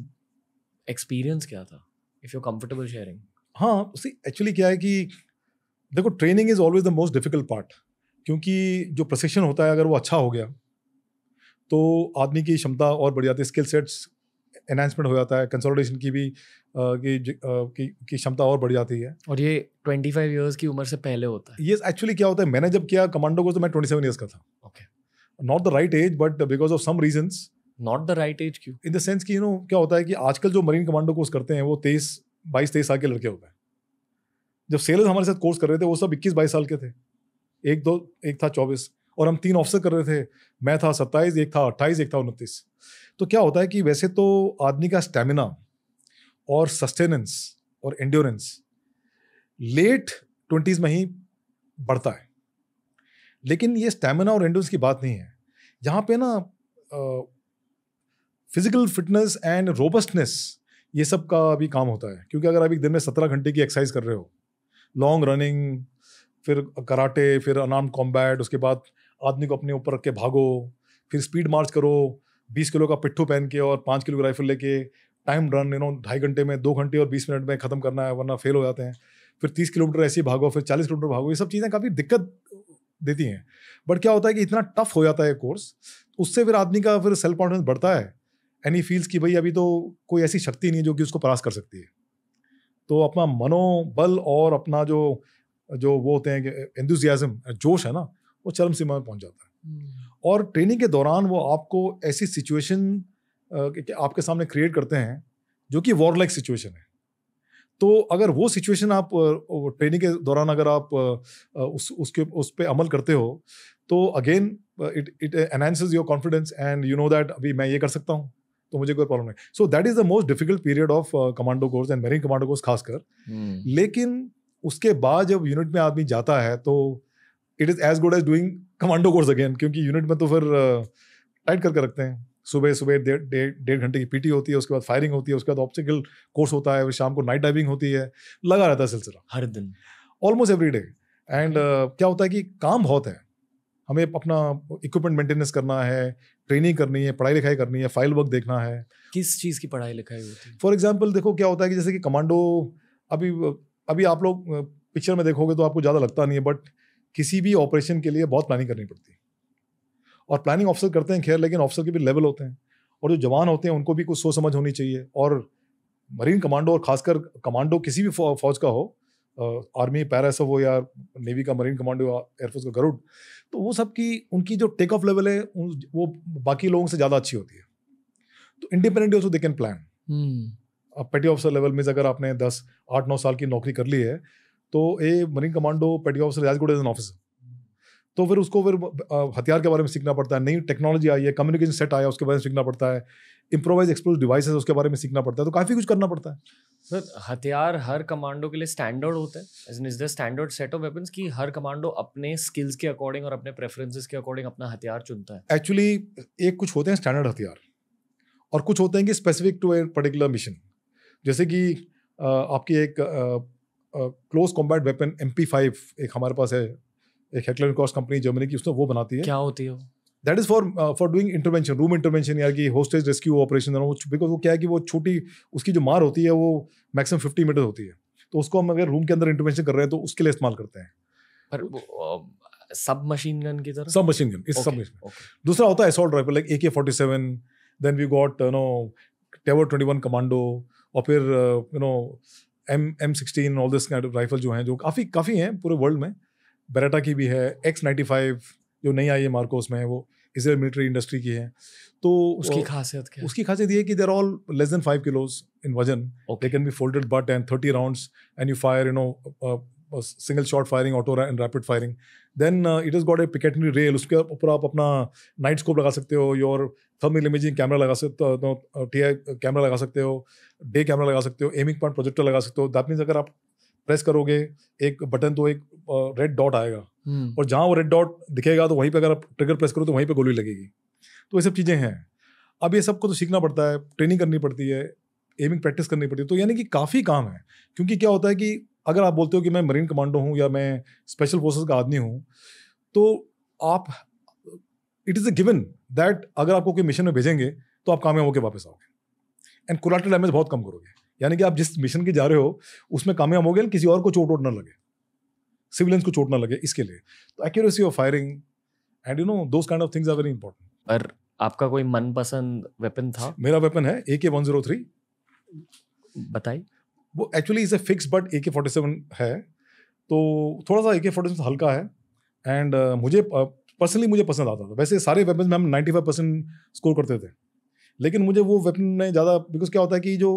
एक्सपीरियंस क्या था? इफ़ यू कंफर्टेबल शेयरिंग हाँ सी एक्चुअली क्या है कि देखो training is always the most difficult part क्योंकि जो प्रशिक्षण होता है अगर वो अच्छा हो गया तो आदमी की क्षमता और बढ़ जाती है स्किल सेट्स एनहांसमेंट हो जाता है कंसोलिडेशन की भी की क्षमता और बढ़ जाती है। और ये 25 इयर्स की उम्र से पहले होता है। ये एक्चुअली क्या होता है मैंने जब किया कमांडो को तो मैं ट्वेंटी सेवन ईयर्स का था। Okay. Not the right age but because of some reasons not the right age क्यों? इन द सेंस कि यू नो क्या होता है कि आजकल जो मरीन कमांडो कोर्स करते हैं वो तेईस बाईस तेईस साल के लड़के होते हैं। जब सेलर्स हमारे साथ कोर्स कर रहे थे वो सब इक्कीस बाईस साल के थे। एक दो एक था चौबीस। और हम तीन ऑफिसर कर रहे थे। मैं था सत्ताईस एक था अट्ठाईस एक था उनतीस। तो क्या होता है कि वैसे तो आदमी का स्टेमिना और सस्टेनेंस और एंड्योरेंस लेट ट्वेंटीज़ में ही बढ़ता है। लेकिन ये स्टेमिना और एंड्योरेंस की बात नहीं है। यहाँ पे ना फ़िज़िकल फिटनेस एंड रोबस्टनेस ये सब का भी काम होता है। क्योंकि अगर आप एक दिन में सत्रह घंटे की एक्सरसाइज कर रहे हो लॉन्ग रनिंग फिर कराटे फिर अनार्म कॉम्बैट उसके बाद आदमी को अपने ऊपर रख के भागो, फिर स्पीड मार्च करो, बीस किलो का पिट्ठू पहन के और पाँच किलो की राइफल लेके टाइम रन यू नो ढाई घंटे में दो घंटे और बीस मिनट में ख़त्म करना है वरना फेल हो जाते हैं। फिर तीस किलोमीटर ऐसे ही भागो फिर चालीस किलोमीटर भागो ये सब चीज़ें काफ़ी दिक्कत देती हैं। बट क्या होता है कि इतना टफ हो जाता है कोर्स उससे फिर आदमी का फिर सेल्फ कॉन्फिडेंस बढ़ता है। एंड ही फील्स कि भाई अभी तो कोई ऐसी शक्ति नहीं है जो कि उसको परास कर सकती है। तो अपना मनोबल और अपना जो जो वो होते हैं कि एंथुजियाज्म जोश है ना वो चरम सीमा में पहुँच जाता है। और ट्रेनिंग के दौरान वो आपको ऐसी सिचुएशन आपके सामने क्रिएट करते हैं जो कि वॉर लाइक सिचुएशन है। तो अगर वो सिचुएशन आप ट्रेनिंग के दौरान अगर आप उस उसके उस पर अमल करते हो तो again it it enhances your confidence and you know that अभी मैं ये कर सकता हूँ तो मुझे कोई प्रॉब्लम नहीं। So that is the most difficult period of commando course and marine commando course खासकर। हम्म। लेकिन उसके बाद जब यूनिट में आदमी जाता है तो it is as good as doing commando course again क्योंकि यूनिट में तो फिर टाइट करके रखते हैं। सुबह सुबह डेढ़ डेढ़ घंटे की पीटी होती है उसके बाद फायरिंग होती है उसके बाद ऑब्स्टिकल कोर्स होता है शाम को नाइट डाइविंग होती है लगा रहता है सिलसिला। हर दिन। ऑलमोस्ट एवरी डे एंड क्या होता है कि काम बहुत है। हमें अपना इक्विपमेंट मेंटेनेंस करना है ट्रेनिंग करनी है पढ़ाई लिखाई करनी है फ़ाइल वर्क देखना है। किस चीज़ की पढ़ाई लिखाई होती है? फॉर एग्ज़ाम्पल देखो क्या होता है कि जैसे कि कमांडो अभी अभी आप लोग पिक्चर में देखोगे तो आपको ज़्यादा लगता नहीं है बट किसी भी ऑपरेशन के लिए बहुत प्लानिंग करनी पड़ती है। और प्लानिंग ऑफिसर करते हैं खैर लेकिन ऑफिसर के भी लेवल होते हैं। और जो जवान होते हैं उनको भी कुछ सोच समझ होनी चाहिए। और मरीन कमांडो और खासकर कमांडो किसी भी फौज का हो आर्मी पैरासो हो या नेवी का मरीन कमांडो या एयरफोर्स का गरुड़ तो वो सब की उनकी जो टेक ऑफ़ लेवल है वो बाकी लोगों से ज़्यादा अच्छी होती है। तो independent also they can plan अब पेटी ऑफिसर लेवल में अगर आपने दस आठ नौ साल की नौकरी कर ली है तो a marine commando petty officer as good as an officer तो फिर उसको फिर हथियार के बारे में सीखना पड़ता है नई टेक्नोलॉजी आई है कम्युनिकेशन सेट आया उसके बारे में सीखना पड़ता है इम्प्रोवाइज एक्सप्लोज डिवाइसेस उसके बारे में सीखना पड़ता है तो काफ़ी कुछ करना पड़ता है। सर हथियार हर कमांडो के लिए स्टैंडर्ड होते हैं is the standard set of weapons कि हर कमांडो अपने स्किल्स के अकॉर्डिंग और अपने प्रेफरेंसेस के अकॉर्डिंग अपना हथियार चुनता है? एक्चुअली एक कुछ होते हैं स्टैंडर्ड हथियार और कुछ होते हैं कि specific to a particular mission जैसे कि आपकी एक क्लोज कॉम्बैट वेपन एम एक हमारे पास है एक हेक्लर कॉस्ट कंपनी जर्मनी की उसने वो बनाती है। क्या होती है that is for for doing intervention room intervention या कि होस्टेज रेस्क्यू ऑपरेशन बिकॉज़ वो क्या है कि वो छोटी उसकी जो मार होती है वो मैक्सिमम फिफ्टी मीटर होती है। तो उसको हम अगर रूम के अंदर इंटरवेंशन कर रहे हैं तो उसके लिए इस्तेमाल करते हैं। पर सब मशीन गन की तरह? सब मशीन गन इस सब Okay, machine- okay. दूसरा होता है assault rifle like A K forty seven then we got no Tavor twenty one commando और फिर you know M M sixteen all this rifle जो हैं जो काफ़ी काफ़ी हैं पूरे वर्ल्ड में। बेरेटा की भी है एक्स नाइन्टी फाइव जो नई आई है मार्कोस में वो इसराइल मिलिट्री इंडस्ट्री की है। तो उसकी खासियत क्या उसकी खासियत ये है कि there all less than five kilos in वज़न। Okay. Can can folded but butt thirty 30 and you fire you know single uh, firing auto rapid firing. Then uh, it has got a picatinny rail. उसके ऊपर आप अपना night scope लगा सकते हो your thermal imaging camera लगा सकते हो टी आई कैमरा लगा सकते हो डे कैमरा लगा सकते हो एमिंग पॉइंट प्रोजेक्टर लगा सकते हो। दैट मीन्स अगर आप प्रेस करोगे एक बटन तो एक रेड डॉट आएगा। हम्म, और जहाँ वो रेड डॉट दिखेगा तो वहीं पे अगर आप ट्रिगर प्रेस करो तो वहीं पे गोली लगेगी। तो ये सब चीज़ें हैं। अब ये सबको तो सीखना पड़ता है ट्रेनिंग करनी पड़ती है एमिंग प्रैक्टिस करनी पड़ती है। तो यानी कि काफ़ी काम है क्योंकि क्या होता है कि अगर आप बोलते हो कि मैं मरीन कमांडो हूँ या मैं स्पेशल फोर्सेस का आदमी हूँ तो आप it is a given that अगर आपको कोई मिशन में भेजेंगे तो आप कामयाब होकर वापस आओगे। एंड कोलाटरल डैमेज बहुत कम करोगे। यानी कि आप जिस मिशन के जा रहे हो उसमें कामयाब हो गए किसी और को चोट वोट ना लगे। सिविलियंस को चोट ना लगे इसके लिए। तो accuracy of firing and you know those kind of things are very important पर आपका कोई मनपसंद वेपन था? मेरा वेपन है ए के वन ज़ीरो थ्री बताइए। वो actually is a fix but A K forty seven है। तो थोड़ा सा ए के फोर्टी सेवन हल्का है। एंड uh, मुझे पर्सनली uh, मुझे पसंद आता था। वैसे सारे वेपन में हम नाइन्टी फाइव परसेंट स्कोर करते थे। लेकिन मुझे वो वेपन में ज़्यादा बिकॉज़ क्या होता है कि जो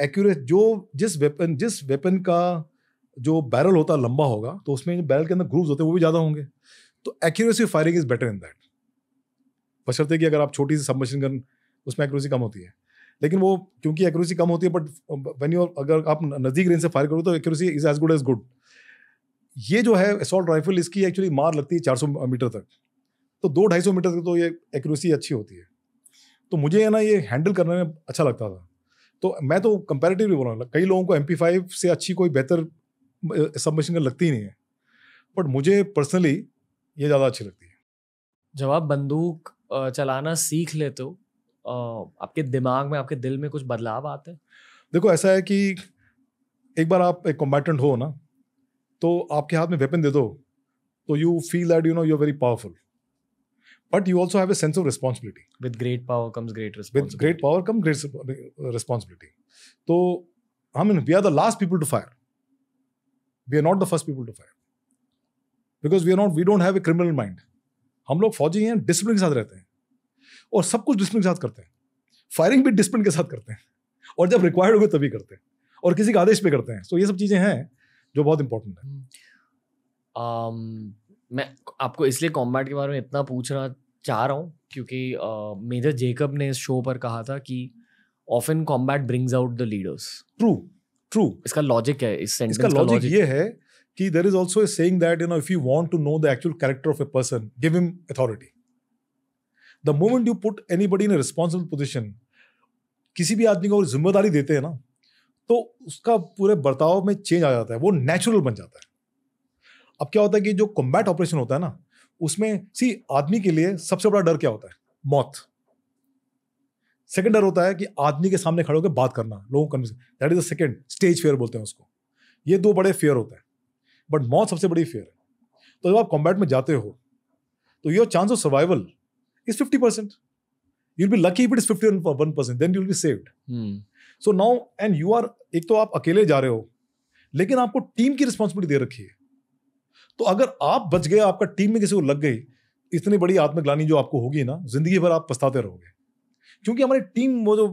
एक्यूरेट जो जिस वेपन जिस वेपन का जो बैरल होता है, लंबा होगा तो उसमें बैरल के अंदर ग्रूव्स होते हैं, वो भी ज़्यादा होंगे। तो accuracy firing is better in that बशर्ते कि अगर आप छोटी सी सबमशीन गन उसमें एक्यूरेसी कम होती है। लेकिन वो, क्योंकि एक्यूरेसी कम होती है बट व्हेन यू अगर आप नज़दीक रेंज से फायर करो तो accuracy is as good as good ये जो है असॉल्ट राइफल इसकी एक्चुअली मार लगती है 400 मीटर तक। तो दो ढाई सौ मीटर तक तो ये एक्यूरेसी अच्छी होती है। तो मुझे है ना, ये हैंडल करने में अच्छा लगता था। तो मैं तो कंपैरेटिवली बोल रहा हूँ कई लोगों को एम फाइव से अच्छी कोई बेहतर सबमशीन गन लगती ही नहीं है। बट मुझे पर्सनली ये ज़्यादा अच्छी लगती है। जब आप बंदूक चलाना सीख लेते हो आपके दिमाग में आपके दिल में कुछ बदलाव आते हैं? देखो ऐसा है कि एक बार आप एक कॉम्बैटेंट हो ना तो आपके हाथ में वेपन दे दो तो you feel that you know you are very powerful but you also have a sense of responsibility with great power comes great with responsibility great power come great responsibility. So i mean we are the last people to fire. We are not the first people to fire. Because we are not we don't have a criminal mind. हम लोग फौजी हैं discipline के साथ रहते हैं। और सब कुछ डिसिप्लिन के साथ करते हैं। फायरिंग भी डिसिप्लिन के साथ करते हैं। और जब रिक्वायर्ड होगा तभी करते हैं। और किसी के आदेश पे करते हैं। सो ये सब चीज़ें हैं जो बहुत इंपॉर्टेंट है। Um, मैं आपको इसलिए कॉम्बैट के बारे में इतना पूछना चाह रहा हूँ क्योंकि मेजर जेकब ने इस शो पर कहा था कि often combat brings out the leaders true true इसका लॉजिक है इस सेंटेंस इसका का लॉजिक लॉजिक ये है। कि there is also saying that you know if you want to know the actual character of a person give him authority the moment you put anybody in responsible position किसी भी आदमी को ज़िम्मेदारी देते हैं ना तो उसका पूरे बर्ताव में चेंज आ जाता है वो नेचुरल बन जाता है। अब क्या होता है कि जो कॉम्बैट ऑपरेशन होता है ना उसमें सी आदमी के लिए सबसे बड़ा डर क्या होता है? मौत। सेकंड डर होता है कि आदमी के सामने खड़े होकर बात करना लोगों को that is the second stage fair बोलते हैं उसको। ये दो बड़े फेयर होते हैं। बट मौत सबसे बड़ी फेयर है। तो जब आप कॉम्बैट में जाते हो तो your chance of survival is fifty percent you'll be lucky if it is fifty one percent then you'll be saved so now and you are एक तो आप अकेले जा रहे हो लेकिन आपको टीम की रिस्पॉन्सिबिलिटी दे रखी है। तो अगर आप बच गए, आपका टीम में किसी को लग गई, इतनी बड़ी आत्मग्लानी जो आपको होगी ना, ज़िंदगी भर आप पछताते रहोगे। क्योंकि हमारी टीम वो जो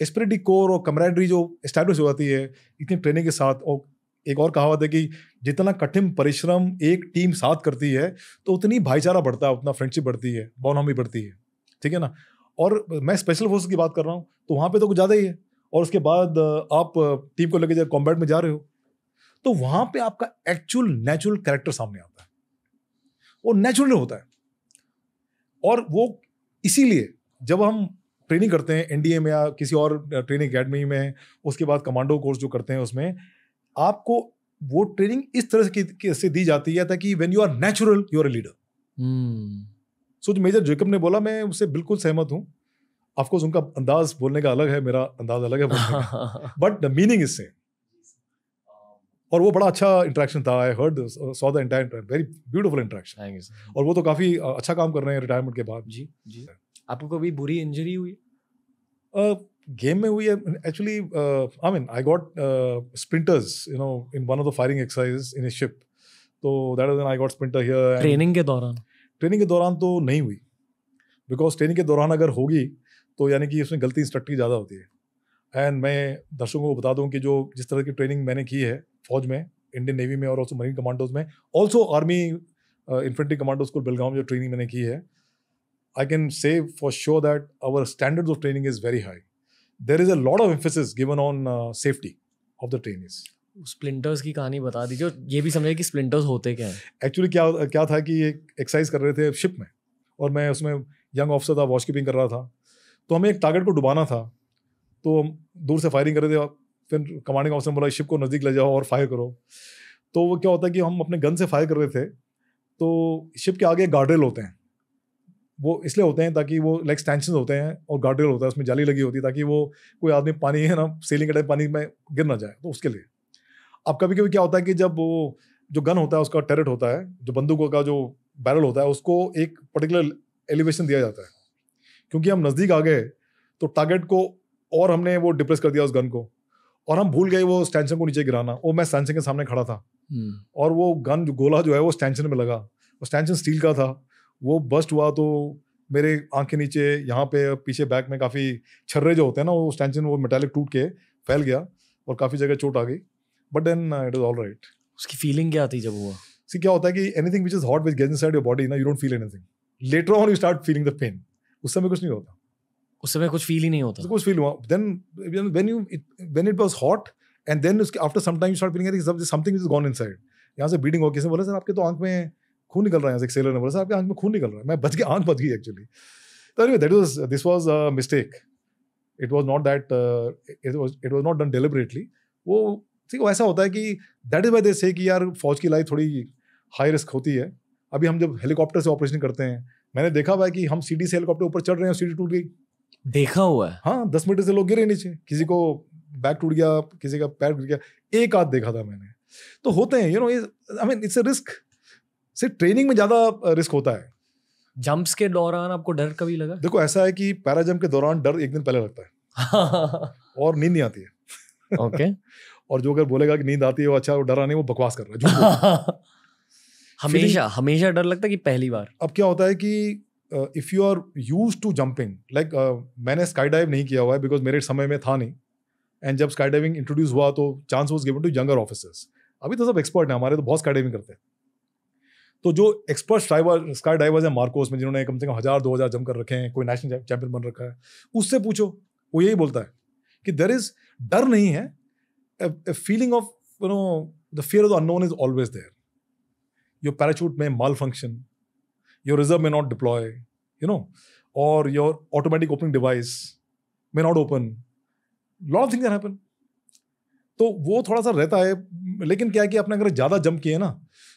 एस्पिरिटी कोर और कमरेडरी जो स्टैब्लिश हो जाती है, इतनी ट्रेनिंग के साथ, और एक और कहावत है कि जितना कठिन परिश्रम एक टीम साथ करती है तो उतनी भाईचारा बढ़ता है, उतना फ्रेंडशिप बढ़ती है बॉनोमी बढ़ती है। ठीक है ना? और मैं स्पेशल फोर्स की बात कर रहा हूँ तो वहाँ पे तो कुछ ज़्यादा ही है। और उसके बाद आप टीम को लेकर जब कॉम्बैट में जा रहे हो तो वहाँ पे आपका एक्चुअल नेचुरल कैरेक्टर सामने आता है। वो नेचुरल होता है। और वो इसीलिए जब हम ट्रेनिंग करते हैं एनडीए में या किसी और ट्रेनिंग अकेडमी में उसके बाद कमांडो कोर्स जो करते हैं उसमें आपको वो ट्रेनिंग इस तरह से, की- से दी जाती है ताकि when you are natural you are a leader so जो मेजर जेकब ने बोला मैं उससे बिल्कुल सहमत हूँ। ऑफकोर्स उनका अंदाज बोलने का अलग है मेरा अंदाज अलग है but the meaning is same और वो बड़ा अच्छा इंटरेक्शन था I heard saw the entire very beautiful interaction और वो तो काफ़ी अच्छा काम कर रहे हैं रिटायरमेंट के बाद। जी जी। आपको कभी बुरी इंजरी हुई? गेम में हुई है actually I mean I got splinters you know in one of the firing exercise in a ship तो that is I got splinter here training के दौरान? ट्रेनिंग के दौरान तो नहीं हुई। बिकॉज़ ट्रेनिंग के दौरान अगर होगी तो यानी कि उसमें गलती इंस्ट्रक्टर की ज़्यादा होती है। एंड मैं दर्शकों को बता दूँ कि जो जिस तरह की ट्रेनिंग मैंने की है फौज में इंडियन नेवी में और ऑल्सो मरीन कमांडोज में। Also army infantry commando school Belgaum में जो ट्रेनिंग मैंने की है। I can say for sure that our standard of training is very high there is a lot of emphasis given on safety of the training splinters की कहानी बता दीजिए ये भी समझे कि स्प्लिंटर्स होते क्या हैं? एक्चुअली क्या क्या था कि एक एक्सरसाइज कर रहे थे शिप में और मैं उसमें यंग ऑफिसर था वॉच कीपिंग कर रहा था। तो हमें एक टारगेट को डुबाना था। तो हम दूर से फायरिंग कर रहे थे फिर कमांडिंग ऑफिसर बोला शिप को नज़दीक ले जाओ और फायर करो. तो वो क्या होता है कि हम अपने गन से फायर कर रहे थे तो शिप के आगे गार्डरेल होते हैं। वो इसलिए होते हैं ताकि वो लाइक स्टैंशन होते हैं और गार्डरेल होता है, उसमें जाली लगी होती है ताकि वो कोई आदमी पानी है ना सेलिंग के टाइम पानी में गिर ना जाए तो उसके लिए। अब कभी कभी क्या होता है कि जब वो जो गन होता है, उसका टेरेट होता है, जो बंदूकों का जो बैरल होता है, उसको एक पर्टिकुलर एलिवेशन दिया जाता है। क्योंकि हम नज़दीक आ गए तो टारगेट को और हमने वो डिप्रेस कर दिया उस गन को। और हम भूल गए वो स्टैंशन को नीचे गिराना। वो मैं स्टैंशन के सामने खड़ा था। हम्म, और वो गन जो गोला जो है वो स्टैंशन में लगा। वो स्टैंशन स्टील का था। वो बस्ट हुआ तो मेरे आँख के नीचे यहाँ पे पीछे बैक में काफ़ी छर्रे जो होते हैं ना वो स्टैंशन वो मेटालिक टूट के फैल गया और काफ़ी जगह चोट आ गई। But then it is all right उसकी फीलिंग क्या थी जब हुआ? सी क्या होता है कि anything which is hot which gets inside your body ना you don't feel anything later on you start feeling the pain उस समय कुछ नहीं होता। उस समय कुछ फील ही नहीं होता कुछ फील हुआ। Then when you when it was hot and then उसके after some time start feeling something is gone inside यहाँ से ब्लीडिंग हो किसी बोला सर आपके तो आँख में खून निकल रहा है एक सेलर ने बोला सर आपके आँख में खून निकल रहा है। मैं बच गया आँख बच गई एक्चुअली तो that was this was a mistake. It was not that uh, it was it was not done वो ठीक ऐसा होता है कि that is why they say कि यार फौज की लाइफ थोड़ी हाई रिस्क होती है। अभी हम जब हेलीकॉप्टर से ऑपरेशन करते हैं मैंने देखा हुआ है कि हम सीडी से हेलीकॉप्टर ऊपर चढ़ रहे हैं सीडी टूट गई देखा हुआ है। हाँ दस मीटर से लोग गिरे नीचे। किसी को बैक टूट गया किसी का पैर टूट गया। एक आध देखा था मैंने। तो होते हैं you know I mean it's a risk सिर्फ़ ट्रेनिंग में ज़्यादा रिस्क होता है। जंप्स के दौरान आपको डर कभी लगा? देखो ऐसा है कि पैराजम्प के दौरान डर एक दिन पहले लगता है। और नींद नहीं आती है। ओके और जो अगर बोलेगा कि नींद आती है वो अच्छा वो डरा नहीं वो बकवास कर रहा है। हमेशा हमेशा डर लगता है कि पहली बार। अब क्या होता है कि if you are use to jumping like मैंने स्काई डाइव नहीं किया हुआ है बिकॉज़ मेरे समय में था नहीं। एंड जब स्काई डाइविंग इंट्रोड्यूस हुआ तो chance was given to younger officers अभी तो सब एक्सपर्ट हैं, हमारे तो बहुत स्काई डाइविंग करते हैं। तो जो एक्सपर्ट ड्राइवर स्काई डाइवर्स हैं मार्कोस में, जिन्होंने कम से कम हज़ार, दो हज़ार जम कर रखे हैं, कोई नेशनल चैंपियन बन रखा है, उससे पूछो, वो यही बोलता है कि देर इज़ डर नहीं है। Feeling of you know the fear of the unknown is always there your parachute में malfunction your reserve may not deploy, you know, or your automatic opening device may not open. lot of things can happen. तो वो थोड़ा सा रहता है लेकिन क्या है कि आपने अगर ज़्यादा जंप किए ना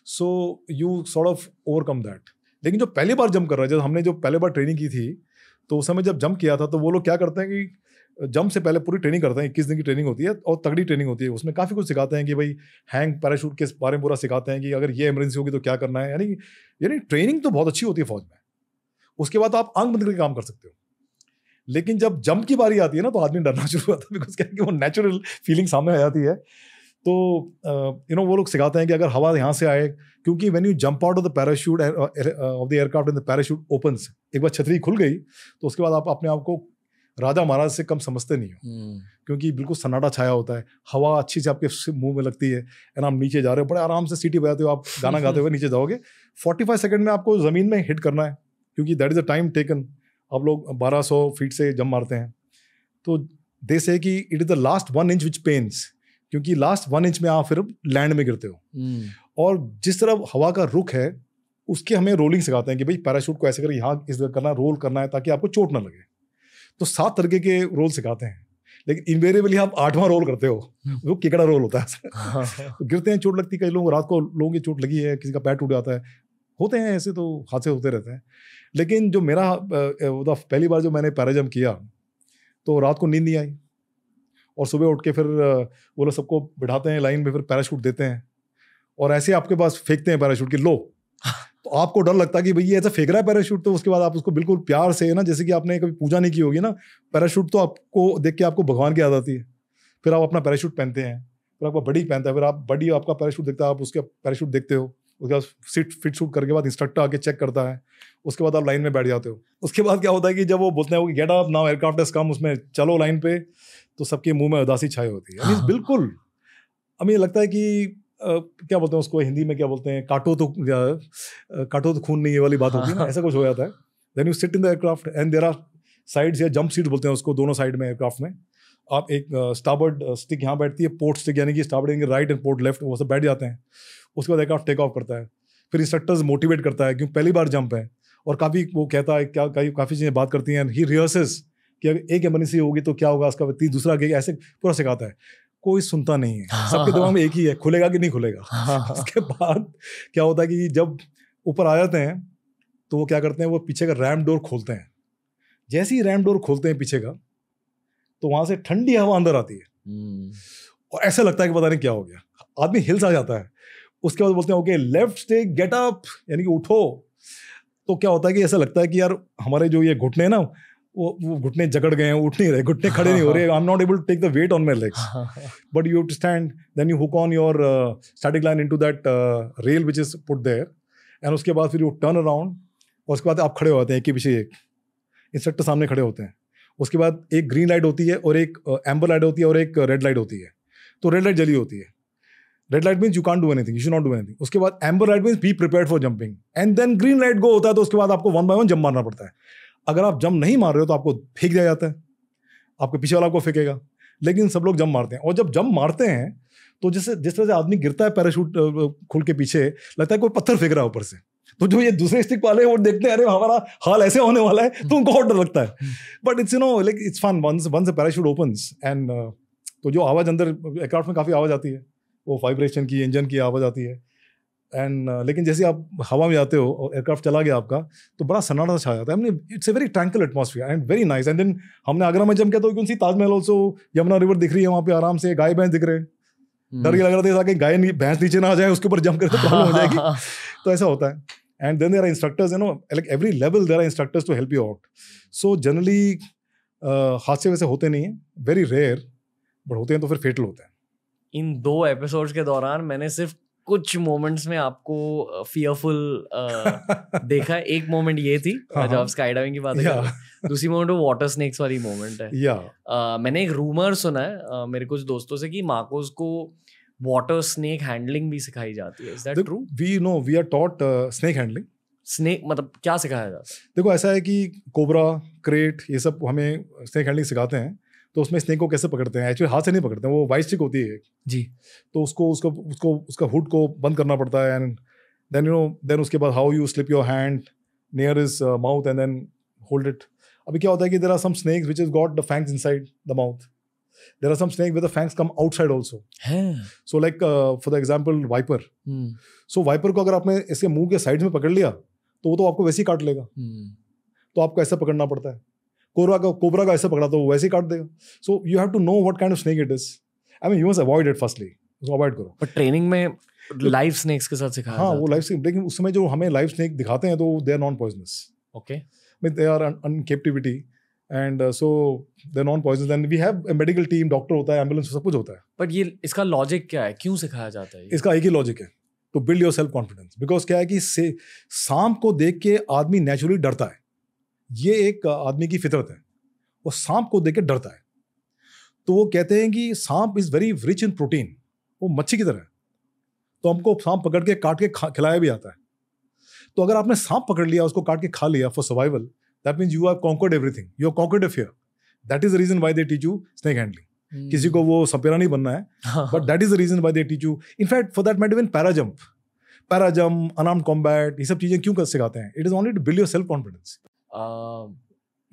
so you sort of overcome that लेकिन जो पहली बार जंप कर रहा है जब हमने जो पहले बार ट्रेनिंग की थी तो उस समय जब जंप किया था तो वो लोग क्या करते हैं कि जंप से पहले पूरी ट्रेनिंग करते हैं, इक्कीस दिन की ट्रेनिंग होती है और तगड़ी ट्रेनिंग होती है। उसमें काफ़ी कुछ सिखाते हैं कि भाई हैंग, पैराशूट के बारे में पूरा सिखाते हैं कि अगर ये एमरजेंसी होगी तो क्या करना है? यानी यानी ट्रेनिंग तो बहुत अच्छी होती है फौज में। उसके बाद आप आँख बंद करके काम कर सकते हो। लेकिन जब जंप की बारी आती है ना तो आदमी डरना शुरू होता है बिकॉज़ क्या कि वो नेचुरल फीलिंग सामने आ जाती है। तो यू नो वो लोग सिखाते हैं कि अगर हवा यहाँ से आए, क्योंकि when you jump out of the parachute of the aircraft and the parachute opens एक बार छतरी खुल गई तो उसके बाद आप अपने आप को राजा महाराज से कम समझते नहीं हो। क्योंकि बिल्कुल सन्नाटा छाया होता है हवा अच्छी से आपके मुँह में लगती है एंड आप नीचे जा रहे हो बड़े आराम से सीटी बजाते हो आप गाना गाते हुए नीचे जाओगे। 45 सेकेंड में आपको ज़मीन में हिट करना है क्योंकि that is a time taken आप लोग 1200 फीट से जम मारते हैं। तो दे से कि it is the last one inch which pains क्योंकि लास्ट वन इंच में आप फिर लैंड में गिरते हो। और जिस तरह हवा का रुख है उसके हमें रोलिंग सिखाते हैं कि भाई पैराशूट को ऐसे कर यहाँ इस तरह करना रोल करना है ताकि आपको चोट ना लगे। तो सात तरीके के रोल सिखाते हैं। लेकिन इन्वेरिएबली आप आठवां रोल करते हो। हम्म। वो केकड़ा रोल होता है। तो गिरते हैं चोट लगती है कई लोग रात को लोगों की चोट लगी है किसी का पैर टूट जाता है। होते हैं ऐसे तो हादसे होते रहते हैं। लेकिन जो मेरा वो पहली बार जो मैंने पैराजम किया तो रात को नींद नहीं आई। और सुबह उठ के फिर वो लोग सबको बिठाते हैं लाइन में फिर पैराशूट देते हैं। और ऐसे आपके पास फेंकते हैं पैराशूट की लो। तो आपको डर लगता है कि भई ये ऐसा फेंक रहा है पैराशूट तो उसके बाद आप उसको बिल्कुल प्यार से है ना जैसे कि आपने कभी पूजा नहीं की होगी ना पैराशूट तो आपको देख के आपको भगवान की याद आती है। फिर आप अपना पैराशूट पहनते हैं फिर आपका बडी पहनता है फिर आप बडी आपका पैराशूट देखता है आप उसके पैराशूट देखते हो उसके बाद सीट फिट शूट करके बाद इंस्ट्रक्टर आके चेक करता है उसके बाद आप लाइन में बैठ जाते हो। उसके बाद क्या होता है कि जब वो बोलते हैं get up now aircraft is come उसमें चलो लाइन पे तो सबके मुँह में उदासी छाई होती है। हाँ। बिल्कुल हमें लगता है कि क्या बोलते हैं उसको, हिंदी में क्या बोलते हैं, काटो तो काटो तो खून नहीं ये वाली बात होती है ऐसा कुछ हो जाता है। Then you sit in the aircraft and there are sides या जंप सीट बोलते हैं उसको, दोनों साइड में एयरक्राफ्ट में। आप एक स्टाबर्ड स्टिक यहाँ बैठती है पोर्ट स्टिक यानी कि स्टाबर्ड यानी राइट एंड पोर्ट लेफ़्ट वो सब बैठ जाते हैं। उसके बाद एयरक्राफ्ट टेक ऑफ़ करता है। फिर इंस्ट्रक्टर्स मोटिवेट करता है क्योंकि पहली बार जंप है। और काफ़ी वो कहता है, क्या, काफ़ी चीज़ें बात करती हैं। ही रिहर्सेस कि अगर एक एमरजेंसी होगी तो क्या होगा, उसका तीन दूसरा ऐसे पूरा सिखाता है। कोई सुनता नहीं है। सबके दिमाग में एक ही है खुलेगा कि नहीं खुलेगा। उसके बाद क्या होता है कि जब ऊपर आ जाते हैं तो वो क्या करते हैं वो पीछे का रैम डोर खोलते हैं। जैसे ही रैम डोर खोलते हैं पीछे का तो वहाँ से ठंडी हवा अंदर आती है। हम्म। और ऐसा लगता है कि पता नहीं क्या हो गया। आदमी हिल्स आ जाता है। उसके बाद बोलते हैं okay left stay get up यानी कि उठो। तो क्या होता है कि ऐसा लगता है कि यार हमारे जो ये घुटने हैं ना वो वो घुटने जकड़ गए हैं उठ नहीं रहे घुटने खड़े नहीं हो रहे I am not able to take the weight on my legs but you stand then you hook on your uh, static line into that uh, rail which is put there and उसके बाद फिर you turn around और उसके बाद आप खड़े हो जाते हैं एक के पीछे एक। इंस्ट्रक्टर सामने खड़े होते हैं। उसके बाद एक ग्रीन लाइट होती है और एक एम्बर लाइट होती है और एक रेड लाइट होती है। तो रेड लाइट जली होती है। Red light means you can't do anything you should not do anything उसके बाद amber light means be prepare for jumping and then green light go होता है तो उसके बाद आपको वन बाय वन जंप मारना पड़ता है। अगर आप जंप नहीं मार रहे हो तो आपको फेंक दिया जाता है। आपके पीछे वाला आपको फेंकेगा। लेकिन सब लोग जंप मारते हैं। और जब जंप मारते हैं तो जैसे जिस तरह से आदमी गिरता है पैराशूट खुल के पीछे लगता है कोई पत्थर फेंक रहा है ऊपर से। तो जो ये दूसरे स्टिक वाले हैं, वो देखते हैं अरे हमारा हाल ऐसे होने वाला है। तो उनको और डर लगता है। But it's you know like it's fun once once parachute opens and तो जो आवाज़ अंदर एयरक्राफ्ट में काफ़ी आवाज़ आती है वो वाइब्रेशन की इंजन की आवाज़ आती है। एंड लेकिन जैसे आप हवा में जाते हो और एयरक्राफ्ट चला गया आपका तो बड़ा सन्नाटा छा जाता है। हमने it's a very tranquil atmosphere and very nice and then हमने आगरा में जम किया तो कौन सी ताजमहल ऑल्सो यमुना रिवर दिख रही है वहाँ पे आराम से गाय भैंस दिख रहे हैं। हम्म। डर ये लग रहा था कि गाय भैंस नीचे ना आ जाए उसके ऊपर जम करे तो प्रॉब्लम हो जाएगी। तो ऐसा होता है। And then there are instructors you know like every level there are instructors to help you out so generally हादसे वैसे होते नहीं हैं। वेरी रेयर बट होते हैं तो फिर फेटल होते हैं। इन दो एपिसोड्स के दौरान मैंने सिर्फ़ कुछ मोमेंट्स में आपको फियरफुल देखा है। एक मोमेंट ये थी हाँ, जब हाँ। आप स्काई डाइविंग की बात कर या। हैं। दूसरी मोमेंट वो वाटर स्नेक्स वाली मोमेंट है। या। अ, मैंने एक रूमर सुना है मेरे कुछ दोस्तों से कि मार्कोस को वाटर स्नेक हैंडलिंग भी सिखाई जाती है। Is that true we know we are taught snake handling snake मतलब क्या सिखाया जाता है? देखो ऐसा है कि कोबरा क्रेट ये सब हमें स्नेक हैंडलिंग सिखाते हैं। तो उसमें स्नेक को कैसे पकड़ते हैं? एक्चुअली हाथ से नहीं पकड़ते हैं वो वाइट स्टिक होती है। जी। तो उसको उसको उसको उसका हुड को बंद करना पड़ता है and then you know then उसके बाद how you slip your hand near is mouth and then hold it अभी क्या होता है कि there are some snakes which is got the fangs inside the mouth there are some snake with the fangs come outside also है so like for the example viper hmm, so viper को अगर आपने इसके मुँह के side में पकड़ लिया तो वो तो आपको वैसे ही काट लेगा। हम्म, तो आपको ऐसा पकड़ना पड़ता है। कोबरा का कोबरा का ऐसा पकड़ा तो वो वैसे ही काट देगा। So you have to know what kind of snake it is I mean you must avoid it firstly avoid करो। पर ट्रेनिंग में लाइव स्नेक्स के साथ सिखाया हाँ वो लाइफ स्नेक लेकिन उस समय जो हमें लाइफ स्नेक दिखाते हैं तो they are non poisonous okay mean they are in captivity and so they non poisonous and we have medical team doctor होता है एंबुलेंस सब कुछ होता है। बट ये इसका लॉजिक क्या है? क्यों सिखाया जाता है इसका एक ही लॉजिक है। To build your self confidence because क्या है कि सांप को देख के आदमी नेचुरली डरता है। ये एक आदमी की फितरत है। वो सांप को देख के डरता है। तो वो कहते हैं कि सांप is very rich in protein वो मच्छी की तरह है। तो हमको सांप पकड़ के काट के खा खिलाया भी आता है। तो अगर आपने सांप पकड़ लिया उसको काट के खा लिया for survival that means you have conquered everything you are conquered fear that is the reason why they teach you snake handling किसी को वो सपेरा नहीं बनना है but but is why they teach you. In fact for that matter even para jump para jump unarmed combat ये सब चीज़ें क्यों कर सिखाते हैं? It is only to build your self confidence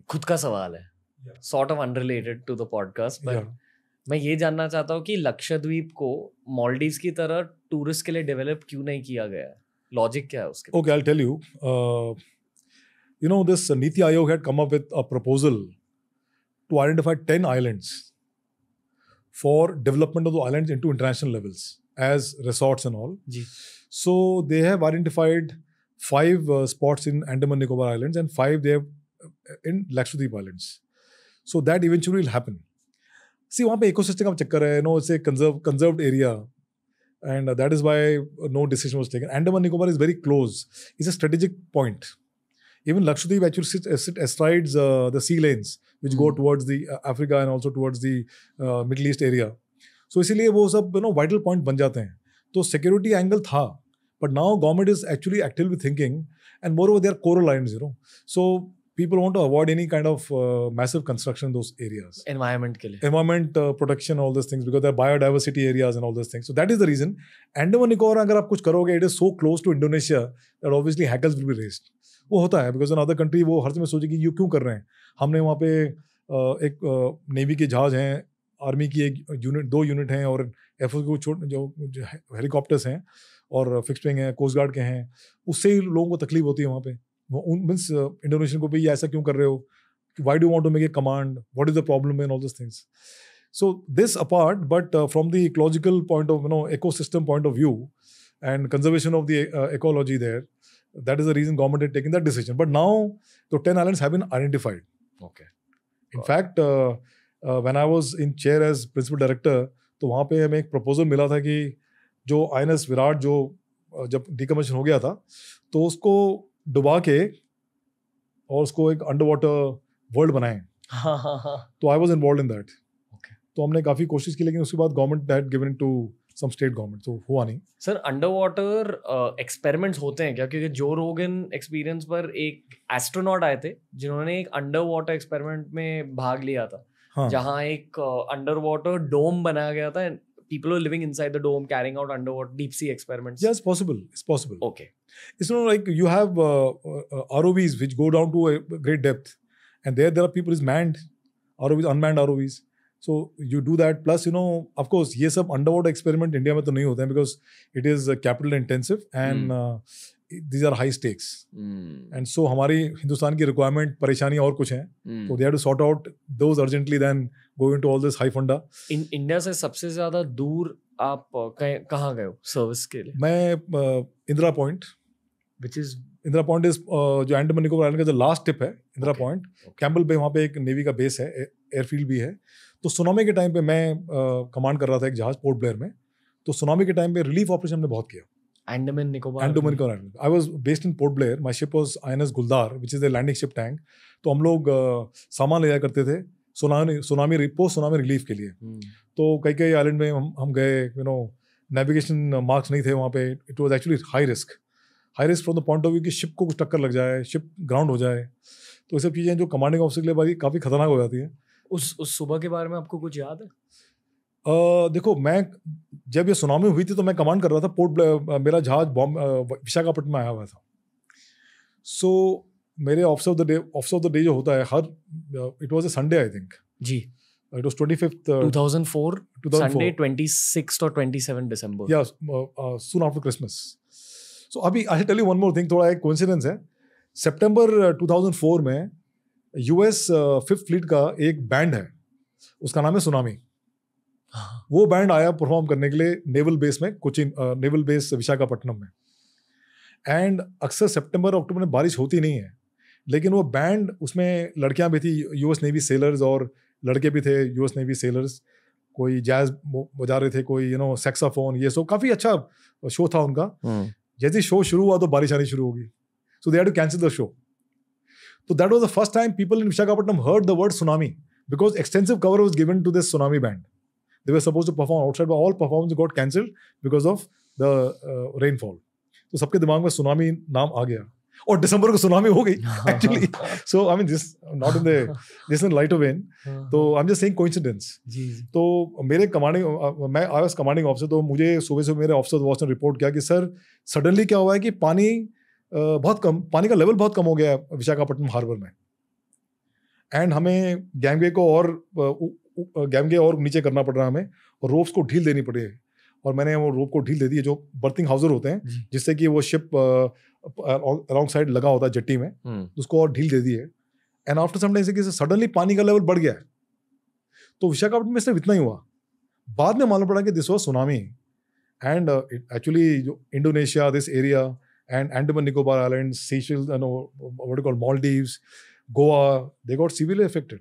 खुद का सवाल है। Sort of unrelated to the podcast but मैं ये जानना चाहता हूँ कि लक्षद्वीप को मॉलडीव की तरह टूरिस्ट के लिए डेवलप क्यों नहीं किया गया लॉजिक क्या है उसके okay I tell you you know this NITI Aayog had come up with a proposal to identify ten islands for development of the islands into international levels as resorts and all ji. So they have identified five uh, spots in Andaman Nicobar Islands and five uh, in Lakshadweep Islands. So that eventually will happen. See, वहाँ पे ecosystem का चक्कर है, a conserve, conserved area. And uh, that is why uh, no decision was taken. Andaman Nicobar is very close. It's a strategic point. Even Lakshadweep actually sits, sit astrides uh, the sea lanes, which go Hmm. towards the uh, Africa and also towards the uh, Middle East area. So इसीलिए वो सब you know vital point बन जाते हैं. तो security angle था, but now government is actually actively thinking, and moreover they are coral lines, you know. So people want to avoid any kind of uh, massive construction in those areas. Environment के लिए Environment uh, protection, all those things, because they're biodiversity areas and all those things. So that is the reason. Andaman Nicobar अगर आप कुछ करोगे, it is so close to Indonesia that obviously hackles will be raised. वो होता है because in other country वो हर समय सोचेगी ये क्यों कर रहे हैं हमने वहाँ पे uh, एक नेवी के जहाज़ हैं आर्मी की एक यूनिट दो यूनिट हैं और एयरफोर्स के छोटे जो, जो हेलीकॉप्टर्स हैं और फिक्स विंग हैं कोस्ट गार्ड के हैं उससे ही लोगों को तकलीफ़ होती है वहाँ पे। मीन्स इंडोनेशियन को भी ये ऐसा क्यों कर रहे हो? Why do want to make a command what is the problem in all this things so this apart but from the ecological point of no eco system point of view and conservation of the ecology there that is the reason government is taking that decision but now तो ten island have been identified okay in fact when I was in chair as principal director तो वहाँ पे हमें एक proposal मिला था कि जो आईएनएस विराट जो जब डिकमीशन हो गया था तो उसको डुबा के और उसको एक अंडर वाटर वर्ल्ड बनाएँ। हाँ हाँ हाँ। तो I was involve in that तो हमने काफ़ी कोशिश की लेकिन उसके बाद government had given to some state government तो हुआ नहीं। सर अंडर वाटर एक्सपेरिमेंट्स होते हैं क्या? क्योंकि जो रोगन एक्सपीरियंस पर एक एस्ट्रोनॉट आए थे जिन्होंने एक अंडर वाटर एक्सपेरिमेंट में भाग लिया था हाँ। जहाँ एक अंडर वाटर डोम बनाया गया था people are living inside the dome carrying out under water deep sea experiments yes possible it's possible okay it's not like you have uh, uh, ROVs which go down to a great depth and there there are people is manned ROVs unmanned ROVs so you do that plus you know of course ये सब underwater experiment India में तो नहीं होते हैं because it is uh, capital intensive these are high stakes. And so हमारी हिंदुस्तान की requirement परेशानी और कुछ है। तो they have to sort out those urgently then go into all this high funda in India से सबसे ज़्यादा दूर आप कहाँ गए हो सर्विस के लिए? मैं Indira point which is Indira point is जो अंडमान निकोबार आइलैंड का जो लास्ट टिप है इंदिरा पॉइंट कैम्बल पे वहाँ पे एक नेवी का बेस है एयरफील्ड भी है। तो सुनामी के टाइम पे मैं कमांड कर रहा था एक जहाज़ पोर्ट ब्लेयर में। तो सुनामी के टाइम पे रिलीफ ऑपरेशन हमने बहुत किया। Andaman Nicobar Andaman Nicobar island I was based in Port Blair my ship was INS Guldar which is the landing ship tank तो हम लोग सामान ले जाया करते थे tsunami tsunami post tsunami relief के लिए। हम्म, तो कई कई आइलैंड में हम हम गए यू नो नेविगेशन मार्क्स नहीं थे वहाँ पे। It was actually high risk high risk from the point of view कि शिप को कुछ टक्कर लग जाए शिप ग्राउंड हो जाए। तो ये सब चीज़ें जो कमांडिंग ऑफिसर के लिए काफ़ी खतरनाक हो जाती हैं। उस उस सुबह के बारे में आपको कुछ याद है? देखो मैं जब ये सुनामी हुई थी तो मैं कमांड कर रहा था पोर्ट मेरा जहाज़ बॉम्ब विशाखापट्टनम में आया हुआ था। सो मेरे officer of the day officer of the day जो होता है हर it was a Sunday I think ji. It was twenty fifth 2004 Sunday 26 और 27 दिसंबर uh, soon after christmas. So abhi i'll tell you one more thing थोड़ा एक coincidence है। सितंबर 2004 में US fifth fleet का एक बैंड है। उसका नाम है सुनामी वो बैंड आया परफॉर्म करने के लिए नेवल बेस में कोचिन नेवल बेस विशाखापट्टनम में। एंड अक्सर सितंबर अक्टूबर में बारिश होती नहीं है लेकिन वो बैंड उसमें लड़कियाँ भी थी यूएस नेवी सेलर्स और लड़के भी थे यूएस नेवी सेलर्स कोई जैज बजा रहे थे कोई यू नो सेक्साफोन ये सो काफ़ी अच्छा शो था उनका। हम्म, जैसे शो शुरू हुआ तो बारिश आनी शुरू होगी। So they to cancel the show तो that was the first time people in Visakhapatnam heard the word tsunami because extensive cover was given to this tsunami band they were suppose to perform outside but all performance got cancelled because of the rainfall तो सबके दिमाग में tsunami नाम आ गया। और दिसंबर को tsunami हो गई actually so I mean this not in the this in light of when तो I am just saying coincidence तो मेरे कमांडिंग मैं आई वाज कमांडिंग ऑफिसर तो मुझे सुबह से मेरे ऑफिसर वॉच ने रिपोर्ट किया कि सर सडनली क्या हुआ है कि पानी बहुत कम पानी का लेवल बहुत कम हो गया है विशाखापट्टनम हार्बर में. एंड हमें गैंगवे को और गैंगवे और नीचे करना पड़ रहा है हमें और रोप्स को ढील देनी पड़ी है। और मैंने वो रोप को ढील दे दी है जो बर्थिंग हाउसर होते हैं जिससे कि वो शिप अलॉन्ग साइड लगा होता है जट्टी में हम्म, उसको और ढील दे दी है। एंड आफ्टर सम टाइम से सडनली पानी का लेवल बढ़ गया है। तो विशाखापट्टनम में सिर्फ़ इतना ही हुआ। बाद में मालूम पड़ा कि this was tsunami and actually जो Indonesia this area and Andaman Nicobar island Seychelles call Goa they got severely affected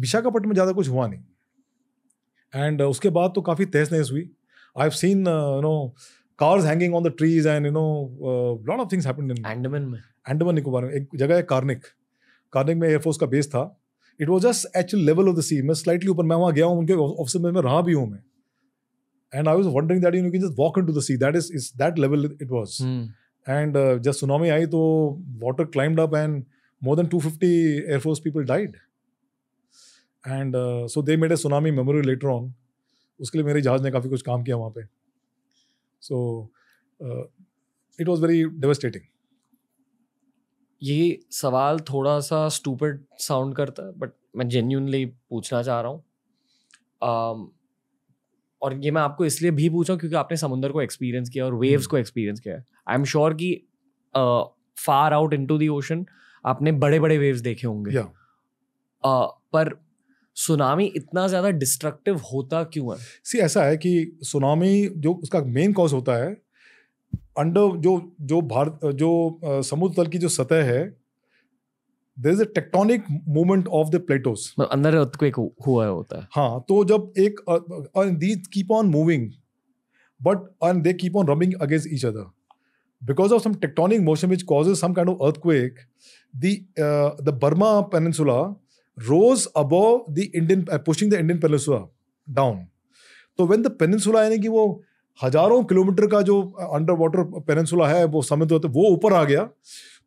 Visakhapatnam में ज़्यादा कुछ हुआ नहीं। एंड उसके बाद तो काफ़ी तहस नहस हुई I have seen you know cars hanging on the trees and you know lot of things happened in Andaman में? अंडमान निकोबार में। एक जगह है कार्निक कार्निक में एयरफोर्स का बेस था। It was just actual level of the sea मैं स्लाइटली ऊपर मैं वहाँ गया हूँ उनके ऑफ़िस में मैं रहा भी हूँ मैं। And I was wondering that you can just walk in to the sea that is is that level it was and जब सुनामी आई तो water climbed up and more than 250 air force people died and so they made a tsunami memory letter on उसके लिए मेरे जहाज़ ने काफ़ी कुछ काम किया वहाँ पे। So it was very devastating ये सवाल थोड़ा सा स्टूपिड साउंड करता है बट मैं जेन्यूनली पूछना चाह रहा हूँ। Um, और ये मैं आपको इसलिए भी पूछा हूँ क्योंकि आपने समुंदर को एक्सपीरियंस किया और वेव्स हम्म। को एक्सपीरियंस किया है। आई एम श्योर कि far out into the ocean आपने बड़े बड़े वेव्स देखे होंगे। या uh, पर सुनामी इतना ज़्यादा डिस्ट्रक्टिव होता क्यों है? सी ऐसा है कि सुनामी जो उसका मेन कॉज होता है अंडर जो जो भारत जो समुद्र तल की जो सतह है there is a tectonic movement of the plates अंदर हु- हुआ होता है। हाँ तो जब एक these keep on moving but and they keep on rubbing against each other because of some tectonic motion which causes some kind of earthquake the uh, the burma peninsula rose above the indian uh, pushing the indian peninsula down. तो when the peninsula यानी कि वो हज़ारों kilometre का जो under water peninsula है वो समुद्र होता वो ऊपर आ गया।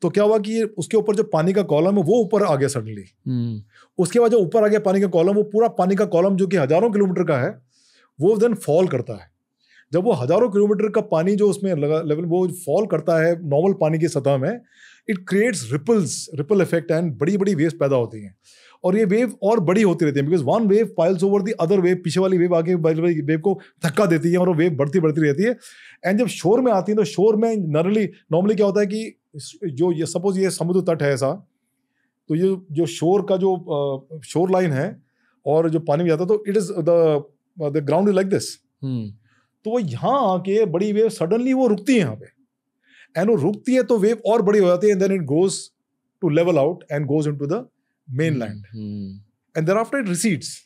तो क्या हुआ कि ये उसके ऊपर जो पानी का कॉलम है वो ऊपर आ गया सडनली हम्म, उसके बाद जो ऊपर आ गया पानी का कॉलम वो पूरा पानी का कॉलम जो कि हज़ारों किलोमीटर का है वो देन फॉल करता है। जब वो हज़ारों किलोमीटर का पानी जो उसमें लगा लेवल वो फॉल करता है नॉर्मल पानी की सतह में it creates ripples ripple effect and बड़ी बड़ी वेव्स पैदा होती हैं। और ये वेव और बड़ी होती रहती है because one wave piles over the other wave पीछे वाली वेव आगे वेव को धक्का देती है और वेव बढ़ती बढ़ती रहती है। एंड जब शोर में आती है तो शोर में नॉर्मली नॉर्मली क्या होता है कि जो ये सपोज़ ये समुद्र तट है ऐसा तो ये जो शोर का जो शोर लाइन है और जो पानी में जाता है तो it is the the ground is like this तो वो यहाँ आके बड़ी वेव सडनली वो रुकती है यहाँ पे। एंड वो रुकती है तो वेव और बड़ी हो जाती है and then it goes to level out and goes into the mainland and thereafter it recedes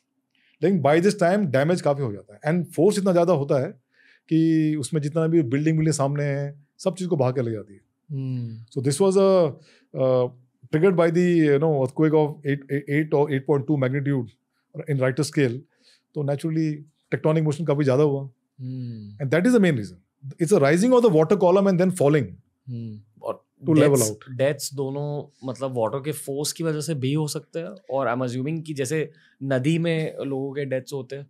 लेकिन बाई दिस टाइम डैमेज काफ़ी हो जाता है. एंड फोर्स इतना ज़्यादा होता है कि उसमें जितना भी बिल्डिंग विल्डिंग सामने हैं सब चीज़ को भाग के ले जाती है. So this was a triggered by the you know earthquake of eight eight और eight point two magnitude in Richter scale तो नेचुरली टेक्ट्रॉनिक मोशन काफ़ी ज़्यादा हुआ. And that is the main reason it's a rising of the water column and then falling To level out. Deaths दोनों मतलब water के force की वजह से भी हो सकते हैं और आई एम अज्यूमिंग कि जैसे नदी में लोगों के डेथ्स होते हैं।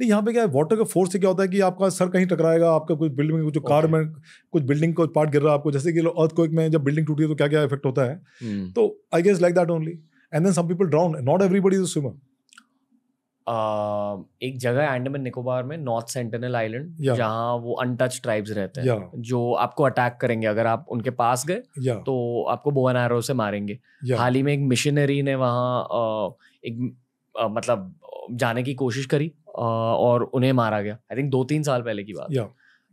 नहीं यहाँ पे क्या है वाटर का फोर्स से क्या होता है कि आपका सर कहीं टकराएगा आपका कुछ बिल्डिंग कुछ कार में कुछ बिल्डिंग का पार्ट गिर रहा है आपको जैसे कि अर्थक्वेक में जब बिल्डिंग टूटी है तो क्या क्या इफ़ेक्ट होता है? हम्म, तो I guess like that only and then some people drown not everybody is swimmer एक जगह है अंडमान निकोबार में नॉर्थ सेंटिनल आइलैंड जहाँ वो अनटच ट्राइब्स रहते हैं जो आपको अटैक करेंगे अगर आप उनके पास गए तो आपको बोवन एरो से मारेंगे। हाल ही में एक मिशनरी ने वहाँ एक मतलब जाने की कोशिश करी और उन्हें मारा गया। आई थिंक दो तीन साल पहले की बात।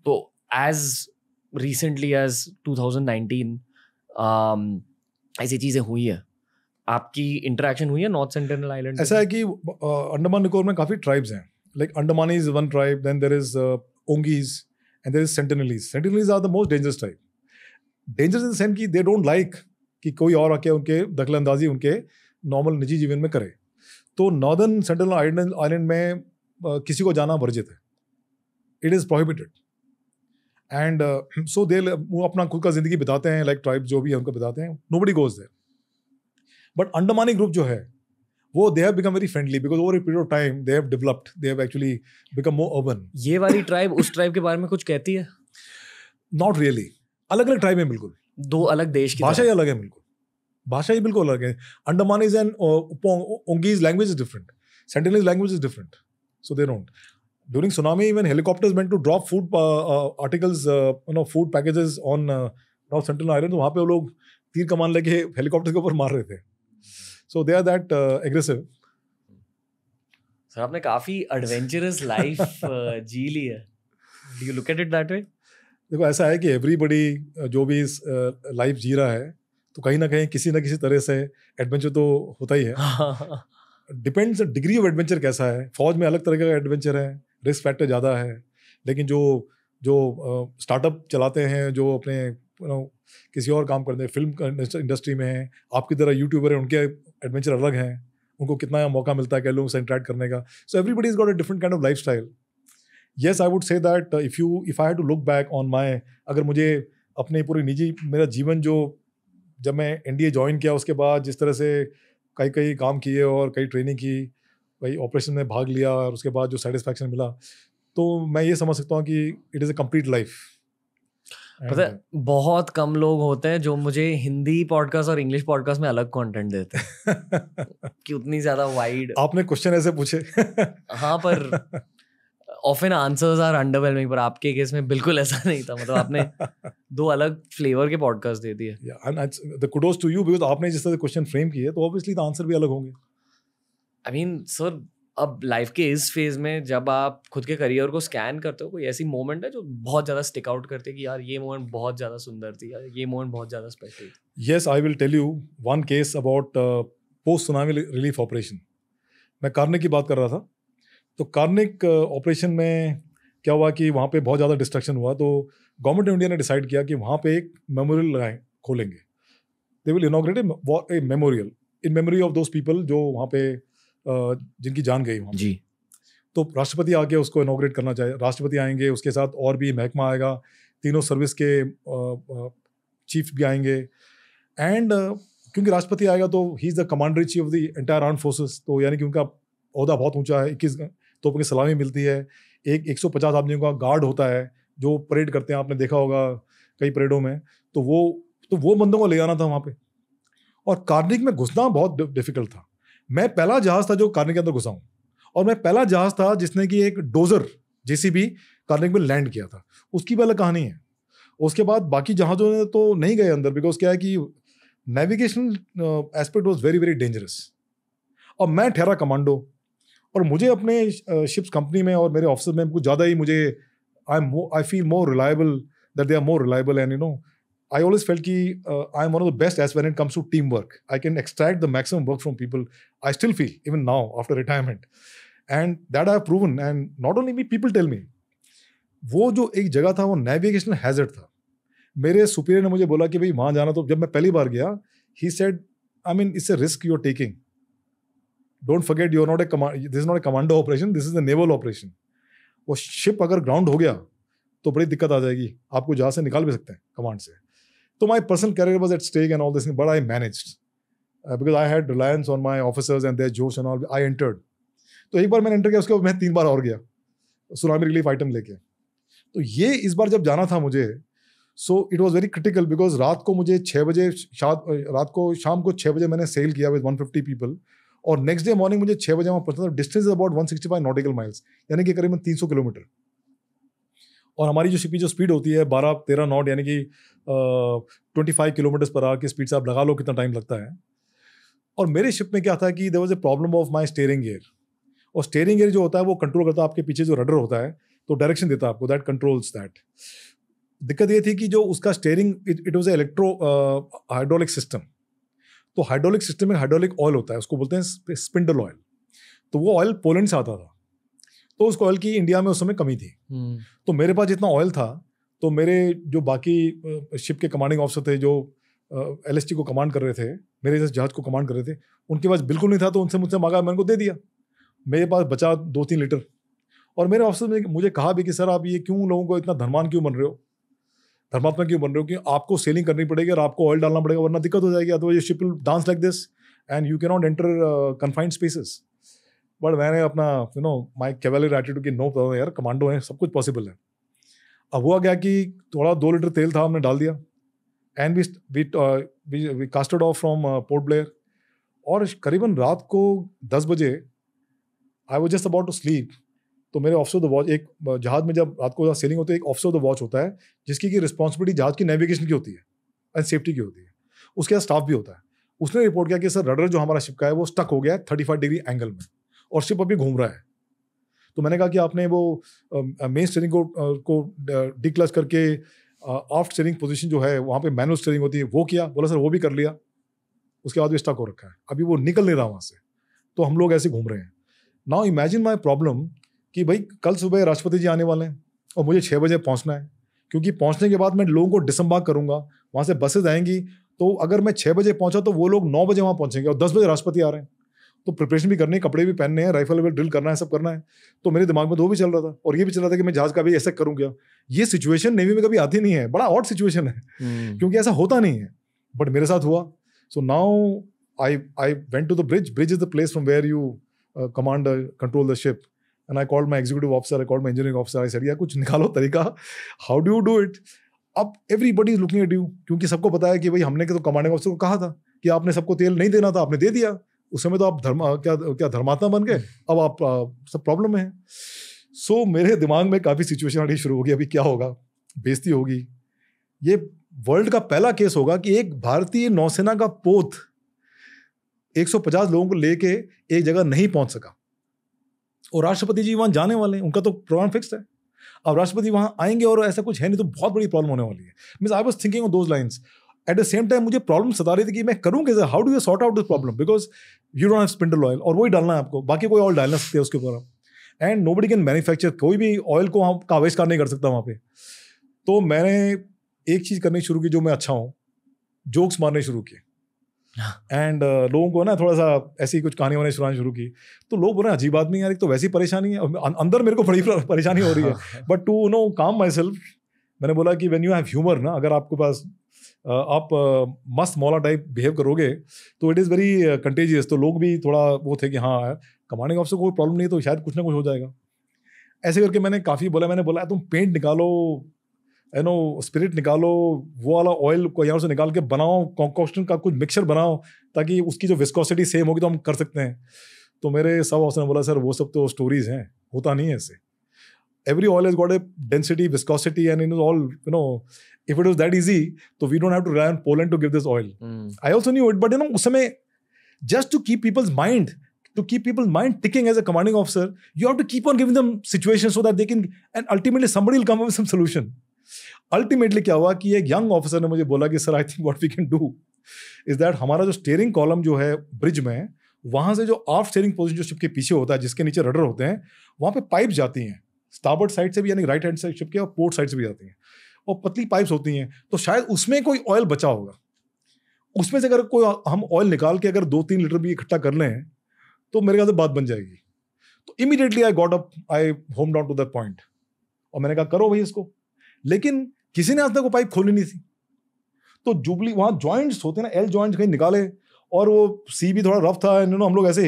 तो एज रिसेंटली एज 2019 um, ऐसी चीज़ें हुई है। आपकी इंटरेक्शन हुई है नॉर्थ सेंटिनल आइलैंड ऐसा है कि अंडमान निकोबार में काफ़ी ट्राइब्स हैं। Like Andaman is one tribe then there is Onges and there is Sentinelese Sentinelese are the most dangerous tribe dangerous in the sense कि दे डोंट लाइक कि कोई और आके उनके दखल अंदाजी उनके नॉर्मल निजी जीवन में करे। तो नॉर्दर्न सेंट्रल आइलैंड आइलैंड में किसी को जाना वर्जित है। It is prohibited and so they वो अपना खुद का ज़िंदगी बिताते हैं लाइक ट्राइब जो भी है उनको बिताते हैं। Nobody goes there but Andamani group जो है वो they have become very friendly because over a period of time they have developed they have actually become more urban ये वाली ट्राइब उस ट्राइब के बारे में कुछ कहती है? नॉट रियली अलग अलग ट्राइब है बिल्कुल। दो अलग देश की भाषा ही अलग है बिल्कुल। भाषा ही बिल्कुल अलग है। Andamanese and Onges language is different Sentinelese language is different so they don't during tsunami when helicopters went to drop food uh, uh, articles uh, you know food packages on uh, North Sentinel Island. तो वहाँ पे वो लोग तीर कमान लेके helicopter के ऊपर मार रहे थे। So they are that aggressive sir आपने काफ़ी एडवेंचरस लाइफ जी ली है। Do you look at it that way देखो ऐसा है कि एवरीबडी जो भी इस लाइफ जी रहा है तो कहीं ना कहीं किसी ना किसी तरह से एडवेंचर तो होता ही है। डिपेंड्स डिग्री ऑफ़ एडवेंचर कैसा है? फौज में अलग तरह का एडवेंचर है रिस्क फैक्टर ज़्यादा है लेकिन जो जो स्टार्टअप चलाते हैं जो अपने यू नो किसी और काम करते हैं फ़िल्म इंडस्ट्री में हैं, आपकी तरह यूट्यूबर हैं, उनके एडवेंचर अलग हैं, उनको कितना मौका मिलता है कई लोगों से इंटरेक्ट करने का। So everybody is got a different kind of lifestyle yes I would say that if you if I to look back on my अगर मुझे अपने पूरी निजी, मेरा जीवन जो, जब मैं एन डी ज्वाइन किया उसके बाद जिस तरह से कई कई काम किए और कई ट्रेनिंग की, कई ऑपरेशन में भाग लिया और उसके बाद जो सेटिस्फैक्शन मिला तो मैं ये समझ सकता हूँ कि it is a complete life पता है बहुत कम लोग होते हैं जो मुझे हिंदी पॉडकास्ट और इंग्लिश पॉडकास्ट में अलग कंटेंट देते हैं। कि उतनी ज़्यादा वाइड आपने क्वेश्चन ऐसे पूछे? हाँ पर ऑफन आंसर्स आर अंडरवेलमिंग पर आपके केस में बिल्कुल ऐसा नहीं था। मतलब आपने दो अलग फ्लेवर के पॉडकास्ट दे दिए। The kudos to you because आपने जिस तरह क्वेश्चन फ्रेम किए तो ऑब्वियसली द आंसर भी अलग होंगे। आई मीन सर अब लाइफ के इस फ़ेज़ में जब आप खुद के करियर को स्कैन करते हो कोई ऐसी मोमेंट है जो बहुत ज़्यादा स्टिक आउट करते हैं कि यार ये मोमेंट बहुत ज़्यादा सुंदर थी यार ये मोमेंट बहुत ज़्यादा स्पेशल थी? Yes I will tell you one case about post tsunami relief operation मैं कार्निक की बात कर रहा था। तो कार्निक ऑपरेशन uh, में क्या हुआ कि वहाँ पे बहुत ज़्यादा डिस्ट्रक्शन हुआ तो गवर्नमेंट ऑफ़ इंडिया ने डिसाइड किया कि वहाँ पे एक मेमोरियल लगाएँ खोलेंगे। They will inaugurate a memorial in memory of those people जो वहाँ पे जिनकी जान गई वहाँ जी। तो राष्ट्रपति आके उसको इनोग्रेट करना चाहिए राष्ट्रपति आएँगे उसके साथ और भी महकमा आएगा तीनों सर्विस के चीफ भी आएँगे। एंड क्योंकि राष्ट्रपति आएगा तो he is the commander chief of the entire arm forces तो यानी कि उनका अहदा बहुत ऊँचा है इक्कीस तो उनकी सलामी मिलती है। एक एक सौ पचास आदमियों का गार्ड होता है जो परेड करते हैं आपने देखा होगा कई परेडों में। तो वो तो वो बंदों को ले जाना था वहाँ पे। और कार्निक में घुसना बहुत डिफ़िकल्ट था। मैं पहला जहाज़ था जो कार्निक के अंदर घुसा हूँ। और मैं पहला जहाज़ था जिसने कि एक डोजर, जेसीबी, कार्निक में लैंड किया था। उसकी पहले कहानी है। उसके बाद बाकी जहाज़ों ने तो नहीं गए अंदर बिकॉज़ क्या है कि navigation aspect was very very dangerous और मैं ठहरा कमांडो और मुझे अपने शिप्स कंपनी में और मेरे ऑफ़िस में कुछ ज़्यादा ही मुझे I I feel more reliable that they are more reliable and you know I always felt ki uh, I'm one of the best as when it comes to teamwork. I can extract the maximum work from people. I still feel even now after retirement, and that I've proven. And not only me, people tell me. वो जो एक जगह था वो navigational hazard था मेरे superior ने मुझे बोला कि भाई वहाँ जाना तो जब मैं पहली बार गया he said I mean it's a risk you are taking don't forget you are not a this is not a commando operation this is a naval operation वो शिप अगर ग्राउंड हो गया तो बड़ी दिक्कत आ जाएगी आपको जहाँ से निकाल भी सकते हैं कमांड से So my personal career was at stake and all this, but I managed uh, because I had reliance on my officers and their josh and all. I entered. तो एक बार मैंने एंटर किया उसके बाद मैं तीन बार और गया सुनामी रिलीफ आइटम लेके तो ये इस बार जब जाना था मुझे so it was very critical because रात को मुझे छः बजे रात को शाम को छः बजे मैंने सेल किया विद वन फिफ्टी पीपल और नेक्स्ट डे मॉर्निंग मुझे छः बजे वहाँ पहुँचना था distance about one sixty five nautical miles यानी कि करीबन तीन सौ किलोमीटर और हमारी जो शिपी जो स्पीड होती है बारह तेरह नॉट यानी कि twenty five kilometres per hour की स्पीड से आप लगा लो कितना टाइम लगता है। और मेरे शिप में क्या था कि there was a problem of my steering gear और स्टेयरिंग गेयर जो होता है वो कंट्रोल करता है आपके पीछे जो रडर होता है तो डायरेक्शन देता है आपको दैट कंट्रोल्स दैट दिक्कत ये थी कि जो उसका steering it was electro hydraulic system तो हाइड्रोलिक सिस्टम में हाइड्रोलिक ऑयल होता है उसको बोलते हैं स्पिंडल ऑयल तो वो ऑयल पोलैंड से आता था। तो उस ऑयल की इंडिया में उस समय कमी थी। hmm. तो मेरे पास जितना ऑयल था तो मेरे जो बाकी शिप के कमांडिंग ऑफिसर थे, जो एलएसटी को कमांड कर रहे थे, मेरे जैसे जहाज़ को कमांड कर रहे थे, उनके पास बिल्कुल नहीं था तो उनसे मुझसे मांगा, मैंने उनको दे दिया। मेरे पास बचा दो तीन लीटर। और मेरे ऑफिसर ने मुझे कहा भी कि, सर, आप ये क्यों लोगों को इतना धर्मान क्यों बन रहे हो? धर्मात्मा क्यों बन रहे हो? कि आपको सेलिंग करनी पड़ेगी और आपको ऑयल डालना पड़ेगा, वरना दिक्कत हो जाएगी ये ship dance like this and you can not enter confined spaces but मैंने अपना you know my cavalier attitude की नो प्रॉब्लम यार कमांडो है, सब कुछ पॉसिबल है. अब हुआ क्या कि थोड़ा दो लीटर तेल था, हमने डाल दिया। And we we casted off from Port Blair और करीबन रात को दस बजे I was just about to sleep तो मेरे ऑफिसर द वॉच एक जहाज़ में जब रात को सेलिंग होती है, एक ऑफिसर द वॉच होता है, जिसकी की रिस्पॉन्सिबिलिटी जहाज़ की नेविगेशन की होती है एंड सेफ्टी की होती है। उसके साथ स्टाफ भी होता है। उसने रिपोर्ट किया कि, सर रडर जो हमारा शिप का है, वो स्टक हो गया है थर्टी फाइव डिग्री एंगल में और शिप अभी घूम रहा है। तो मैंने कहा कि आपने वो मेन स्टेरिंग को को डिक्लच करके आफ्ट स्टेरिंग पोजीशन जो है, वहाँ पे मैनुअल स्टेरिंग होती है, वो किया। बोला, सर, वो भी कर लिया। उसके बाद भी स्टक हो रखा है। अभी वो निकल नहीं रहा वहाँ से। तो हम लोग ऐसे घूम रहे हैं। नाउ इमेजिन माई प्रॉब्लम कि भाई, कल सुबह राष्ट्रपति जी आने वाले हैं और मुझे छः बजे पहुँचना है। क्योंकि पहुँचने के बाद मैं लोगों को डिसम्बार्क करूँगा। वहाँ से बसेज आएँगी। तो अगर मैं छः बजे पहुँचा तो वो लोग नौ बजे वहाँ पहुँचेंगे और दस बजे राष्ट्रपति आ रहे हैं। तो प्रिपरेशन भी करनी है कपड़े भी पहनने हैं राइफल वाइफल ड्रिल करना है सब करना है। तो मेरे दिमाग में दो भी चल रहा था और ये भी चल रहा था कि मैं जहाज़ का भी ऐसा करूँ क्या? ये सिचुएशन नेवी में कभी आती नहीं है बड़ा ऑट सिचुएशन है। हम्म। क्योंकि ऐसा होता नहीं है बट मेरे साथ हुआ। So now I I went to the bridge bridge is the place from where you command control the ship and I called my executive officer I called my engineering officer I said यार कुछ निकालो तरीका। How do you do it अब everybody is looking at you क्योंकि सबको पता है कि भाई हमने तो कमांडिंग ऑफिसर को कहा था कि आपने सबको तेल नहीं देना था आपने दे दिया। उस समय तो आप धर्म क्या क्या धर्मात्मा बन गए? अब आप आ, सब प्रॉब्लम में है। सो so, मेरे दिमाग में काफ़ी सिचुएशन आनी शुरू होगी। अभी क्या होगा? बेजती होगी। ये वर्ल्ड का पहला केस होगा कि एक भारतीय नौसेना का पोत 150 लोगों को लेके एक जगह नहीं पहुँच सका। और राष्ट्रपति जी वहाँ जाने वाले हैं। उनका तो प्रोग्राम फिक्स है। अब राष्ट्रपति वहाँ आएँगे और ऐसा कुछ है नहीं तो बहुत बड़ी प्रॉब्लम होने वाली है। Mean I was thinking on those lines at the same time मुझे प्रॉब्लम सता रही थी कि मैं करूँ कैसे? How do you sort out this problem because you don't have spindle oil और वही डालना है आपको। बाकी कोई ऑयल डालना सकते हैं उसके ऊपर। आप and nobody can manufacture कोई भी ऑयल को हम का आविष्कार नहीं कर सकता वहाँ पे। तो मैंने एक चीज़ करनी शुरू की जो मैं अच्छा हूँ। जोक्स मारने शुरू किए। एंड uh, लोगों को ना थोड़ा सा ऐसी कुछ कहानी वानी सुनानी शुरू की। तो लोग बोले अजीब बात नहीं यार एक तो वैसी परेशानी है। अं-, अंदर मेरे को बड़ी परेशानी हो रही है। बट टू नो काम माई सेल्फ मैंने बोला कि वेन यू हैव ह्यूमर ना अगर आपके पास आप मस्त मौला टाइप बिहेव करोगे तो इट इज़ वेरी कंटेजियस तो लोग भी थोड़ा वो थे कि हाँ कमांडिंग ऑफिसर कोई प्रॉब्लम नहीं तो शायद कुछ ना कुछ हो जाएगा। ऐसे करके मैंने काफ़ी बोला, मैंने बोला तुम पेंट निकालो यू नो स्पिरिट निकालो, वो वाला ऑयल को यहाँ से निकाल के बनाओ कॉन्कॉक्शन का कुछ मिक्सचर बनाओ, ताकि उसकी जो विस्कोसिटी सेम होगी तो हम कर सकते हैं। तो मेरे सब ऑफिसर ने बोला, सर, वो सब तो स्टोरीज हैं, होता नहीं है ऐसे। Every oil has got a density, viscosity, and it is all, you know, if it was that easy, so we don't have to rely on Poland to give this oil. Mm. I also knew it, but you know, usame, just to keep people's mind, to keep people's mind ticking as a commanding officer, you have to keep on giving them situations so that they can, and ultimately somebody will come up with some solution. Ultimately क्या हुआ कि एक young officer ने मुझे बोला कि sir I think what we can do is that हमारा जो स्टेयरिंग कॉलम जो है ब्रिज में वहाँ से जो आफ्ट स्टेयरिंग पोजिशन जो शिप के पीछे होता है जिसके नीचे रडर होते हैं वहाँ पे पाइप जाती हैं स्टार्बर्ड साइड से भी यानी राइट हैंड साइड शिप के और पोर्ट साइड से भी जाती हैं। और पतली पाइप्स होती हैं तो शायद उसमें कोई ऑयल बचा होगा। उसमें से अगर कोई हम ऑयल निकाल के अगर दो तीन लीटर भी इकट्ठा कर लें तो मेरे ख्याल से बात बन जाएगी। तो immediately I got up I home down to that point और मैंने कहा, करो भाई इसको। लेकिन किसी ने आज तक वो पाइप खोली नहीं थी। तो जुबली वहाँ ज्वाइंट्स होते हैं ना एल ज्वाइंट्स कहीं निकाले, और वो सी भी थोड़ा रफ था नो हम लोग ऐसे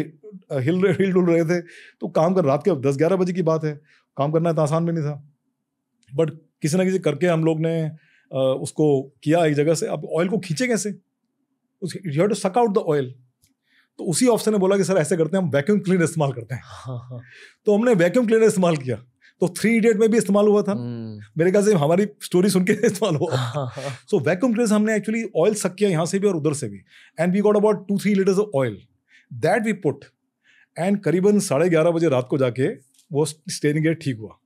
हिल हिल डुल रहे थे। तो काम कर, रात के दस ग्यारह बजे की बात है। काम करना इतना आसान भी नहीं था। बट किसी ना किसी करके हम लोग ने उसको किया एक जगह से। अब ऑयल को खींचे कैसे? You to suck out the oil तो उसी ऑफिसर ने बोला कि सर ऐसे करते हैं हम वैक्यूम क्लीनर इस्तेमाल करते हैं। हाँ, हाँ। तो हमने वैक्यूम क्लीनर इस्तेमाल किया। तो थ्री इडियट में भी इस्तेमाल हुआ था। हम्म। मेरे ख्याल से हमारी स्टोरी सुन के इस्तेमाल हुआ। सो वैक्यूम क्लीनर हमने एक्चुअली ऑयल सक किया यहाँ से भी और उधर से भी। And we got about two three litres of oil that we put and करीबन साढ़े ग्यारह बजे रात को जाके वो स्टेरिंग गेयर ठीक हुआ।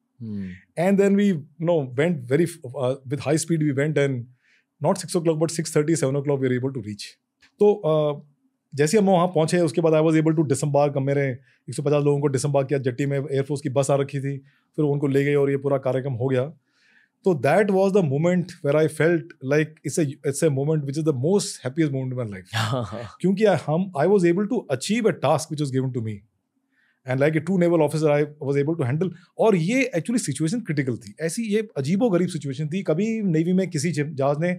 And then we no went very with high speed we went and not six o'clock but six thirty seven o'clock we are able to reach तो uh, जैसे हम वहाँ पहुँचे उसके बाद I was able to disembark मेरे एक सौ पचास लोगों को डिसम्बार्क किया जट्टी में एयरफोर्स की बस आ रखी थी फिर उनको ले गए और ये पूरा कार्यक्रम हो गया। तो that was the moment where I felt like it's it's a moment which is the most happiest moment in my life क्योंकि हम I was able to achieve a task which was given to me and like a to naval officer I was able to handle और ये actually situation critical थी ऐसी ये अजीबो गरीब situation थी कभी नेवी में किसी जहाज़ ने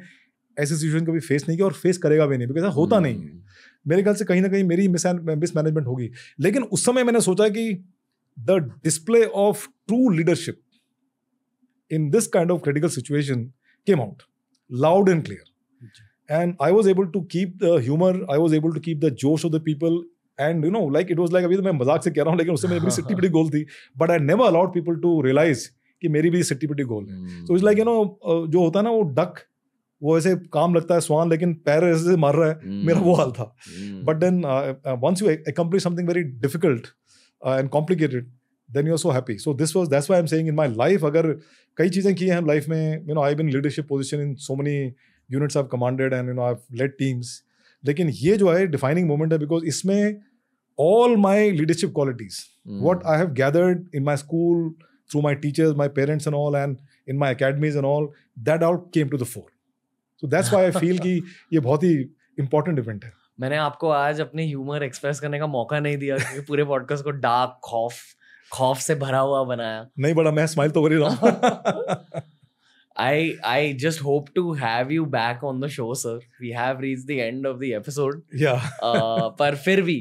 ऐसी सिचुएशन कभी फेस नहीं किया और फेस करेगा भी नहीं बिकॉज़ होता नहीं है hmm. मेरे ख्याल से कहीं ना कहीं मेरी मिस मैनेजमेंट होगी लेकिन उस समय मैंने सोचा कि the display of true leadership in this kind of critical situation came out loud and clear and I was able to keep the humor. I was able to keep the josh of the people. And you know like it was like अभी तो मैं मज़ाक से कह रहा हूँ लेकिन उससे मेरी भी सिट्टी बड़ी गोल थी। But I never allowed people to realise कि मेरी भी सिट्टी पिटी गोल है। So is like you know जो होता है ना वो डक वो ऐसे काम लगता है स्वान लेकिन पैर ऐसे मर रहा है। Mm. मेरा वो हाल था। But then once you accomplish something very difficult and complicated then you are so happy so this was that's why am saying in my life अगर कई चीज़ें की हैं लाइफ में you know I been leadership position in so many units of commanded and you know I led teams लेकिन ये जो है डिफाइनिंग मोमेंट है बिकॉज़ इसमें all my leadership qualities Hmm. what i have gathered in my school through my teachers my parents and all and in my academies and all that all came to the fore so that's why i feel कि ये बहुत ही important event है मैंने आपको आज अपने humour express करने का मौका नहीं दिया क्योंकि पूरे पॉडकास्ट को डार्क खौफ खौफ से भरा हुआ बनाया नहीं बड़ा मैं स्माइल तो कर ही रहा हूँ I I just hope to have you back on the show, sir. We have reached the end of the episode. yeah Uh, पर फिर भी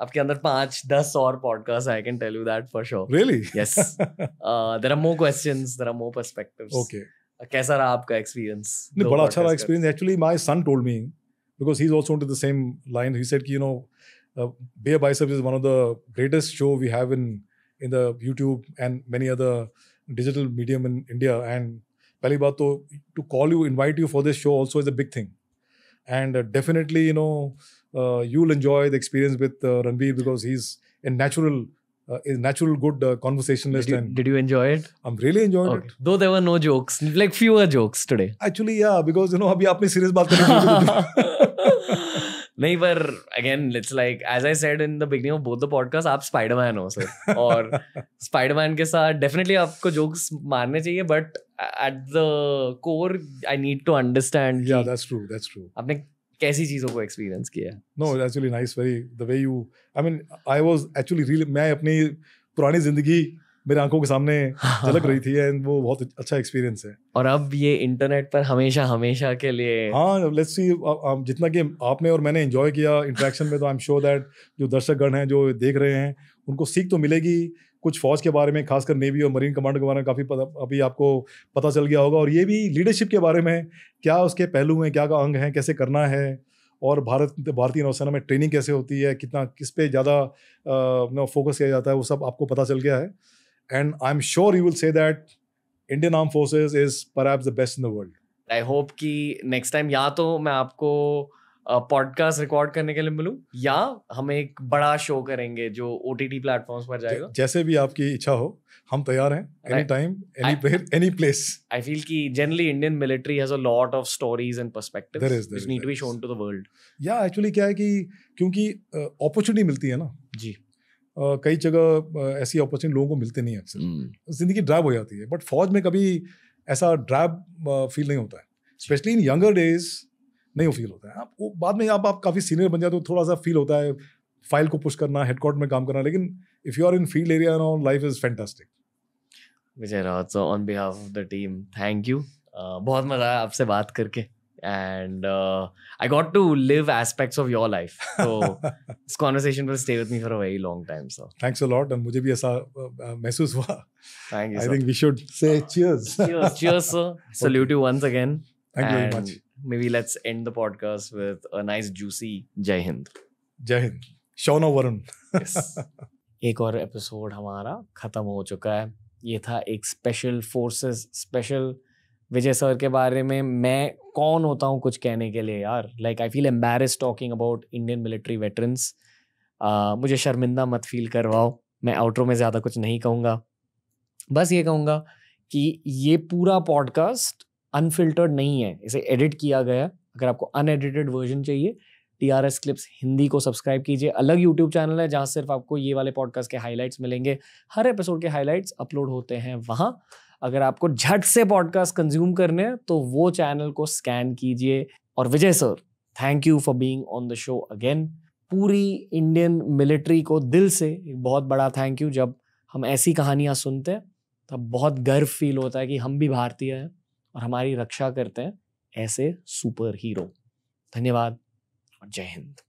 आपके अंदर पाँच दस और podcast I can tell you that for sure really Yes. There are more questions there are more perspectives okay कैसा रहा आपका एक्सपीरियंस नहीं बड़ा अच्छा रहा experience actually my son told me because he's also into the same line he said कि, you know uh, Bear Biceps is one of the greatest show we have in in the YouTube and many other digital medium in India and पहली बात तो you invite you for this show also is a big thing and uh, definitely you know uh, you'll enjoy the experience with uh, Ranveer because he's a natural uh, is natural good uh, conversationalist Did you, and did you enjoy it? I'm really enjoyed it Okay. Though there were no jokes, like fewer jokes today. Actually या because you know अभी आपने serious बात करी नहीं पर again it's like as I said in the beginning of both the podcast आप Spiderman हो sir और स्पाइडरमैन के साथ डेफिनेटली आपको जोक्स मारने चाहिए but at the core I need to understand yeah that's true that's true आपने कैसी चीज़ों को एक्सपीरियंस किया? No it's actually nice very the way you i mean i was actually मैं अपनी पुरानी ज़िंदगी मेरे आँखों के सामने झलक रही थी एंड वो बहुत अच्छा एक्सपीरियंस है। और अब ये इंटरनेट पर हमेशा हमेशा के लिए हाँ लेट्स सी जितना कि आपने और मैंने एंजॉय किया इंटरेक्शन में तो आई एम श्योर दैट जो दर्शकगण हैं जो देख रहे हैं उनको सीख तो मिलेगी कुछ फौज के बारे में, खासकर नेवी और मरीन कमांड के बारे में काफ़ी पता, अभी आपको पता चल गया होगा। और ये भी लीडरशिप के बारे में, क्या उसके पहलू हैं, क्या का अंग हैं, कैसे करना है? और भारत, भारतीय नौसेना में ट्रेनिंग कैसे होती है, कितना, किस पे ज़्यादा फोकस किया जाता है, वो सब आपको पता चल गया है। And I am sure you will say that Indian arm forces is पर the best in the world I hope कि नेक्स्ट टाइम या तो मैं आपको पॉडकास्ट रिकॉर्ड करने के लिए मिलूं या हम एक बड़ा शो करेंगे जो ओ टी टी प्लेटफॉर्म्स पर जाएगा? जैसे भी आपकी इच्छा हो हम तैयार हैं any time any place any place I feel कि generally Indian military has a lot of stories and perspectives which need to be shown to the world yeah actually क्या है कि क्योंकि अपॉर्चुनिटी मिलती है ना। जी। अ, कई जगह ऐसी अपॉर्चुनिटी लोगों को मिलती नहीं है अक्सर। ज़िंदगी ड्राइव हो जाती है बट फौज में कभी ऐसा ड्राइव फील नहीं होता है। स्पेशली इन यंगर डेज़ नहीं वो फील होता है। आप वो बाद में आप आप काफ़ी सीनियर बन जाते हो थोड़ा सा फील होता है फ़ाइल को पुश करना हेडक्वार्टर में काम करना लेकिन if you are in field area and life is fantastic Vijay Rawat so on behalf of the team thank you बहुत मज़ा आया आपसे बात करके and I got to live aspects of your life this conversation will stay with me for a very long time so thanks a lot and मुझे भी ऐसा अ, अ, महसूस हुआ। Thank you I sir. Think we should say cheers cheers cheers sir. Salute you once again. Thank you very much maybe let's end the podcast with a nice juicy jai hind. जय Hind शौना Varun yes. एक और episode हमारा खत्म हो चुका है। ये था एक special forces special Vijay sir के बारे में। मैं कौन होता हूँ कुछ कहने के लिए यार? Like I feel embarrass talking about Indian military veterans मुझे शर्मिंदा मत फील करवाओ। मैं आउटरो में ज़्यादा कुछ नहीं कहूँगा। बस ये कहूँगा कि ये पूरा पॉडकास्ट अनफिल्टर्ड नहीं है। इसे एडिट किया गया। अगर आपको अनएडिटेड वर्जन चाहिए T R S clips Hindi को सब्सक्राइब कीजिए। अलग यूट्यूब चैनल है जहाँ सिर्फ़ आपको ये वाले पॉडकास्ट के हाइलाइट्स मिलेंगे। हर एपिसोड के हाइलाइट्स अपलोड होते हैं वहाँ। अगर आपको झट से पॉडकास्ट कंज्यूम करने हैं तो वो चैनल को स्कैन कीजिए। और Vijay sir thank you for being on the show again पूरी इंडियन मिलिट्री को दिल से एक बहुत बड़ा थैंक यू जब हम ऐसी कहानियाँ सुनते हैं, तब बहुत गर्व फील होता है कि हम भी भारतीय हैं। और हमारी रक्षा करते हैं ऐसे सुपर हीरो धन्यवाद और जय हिंद।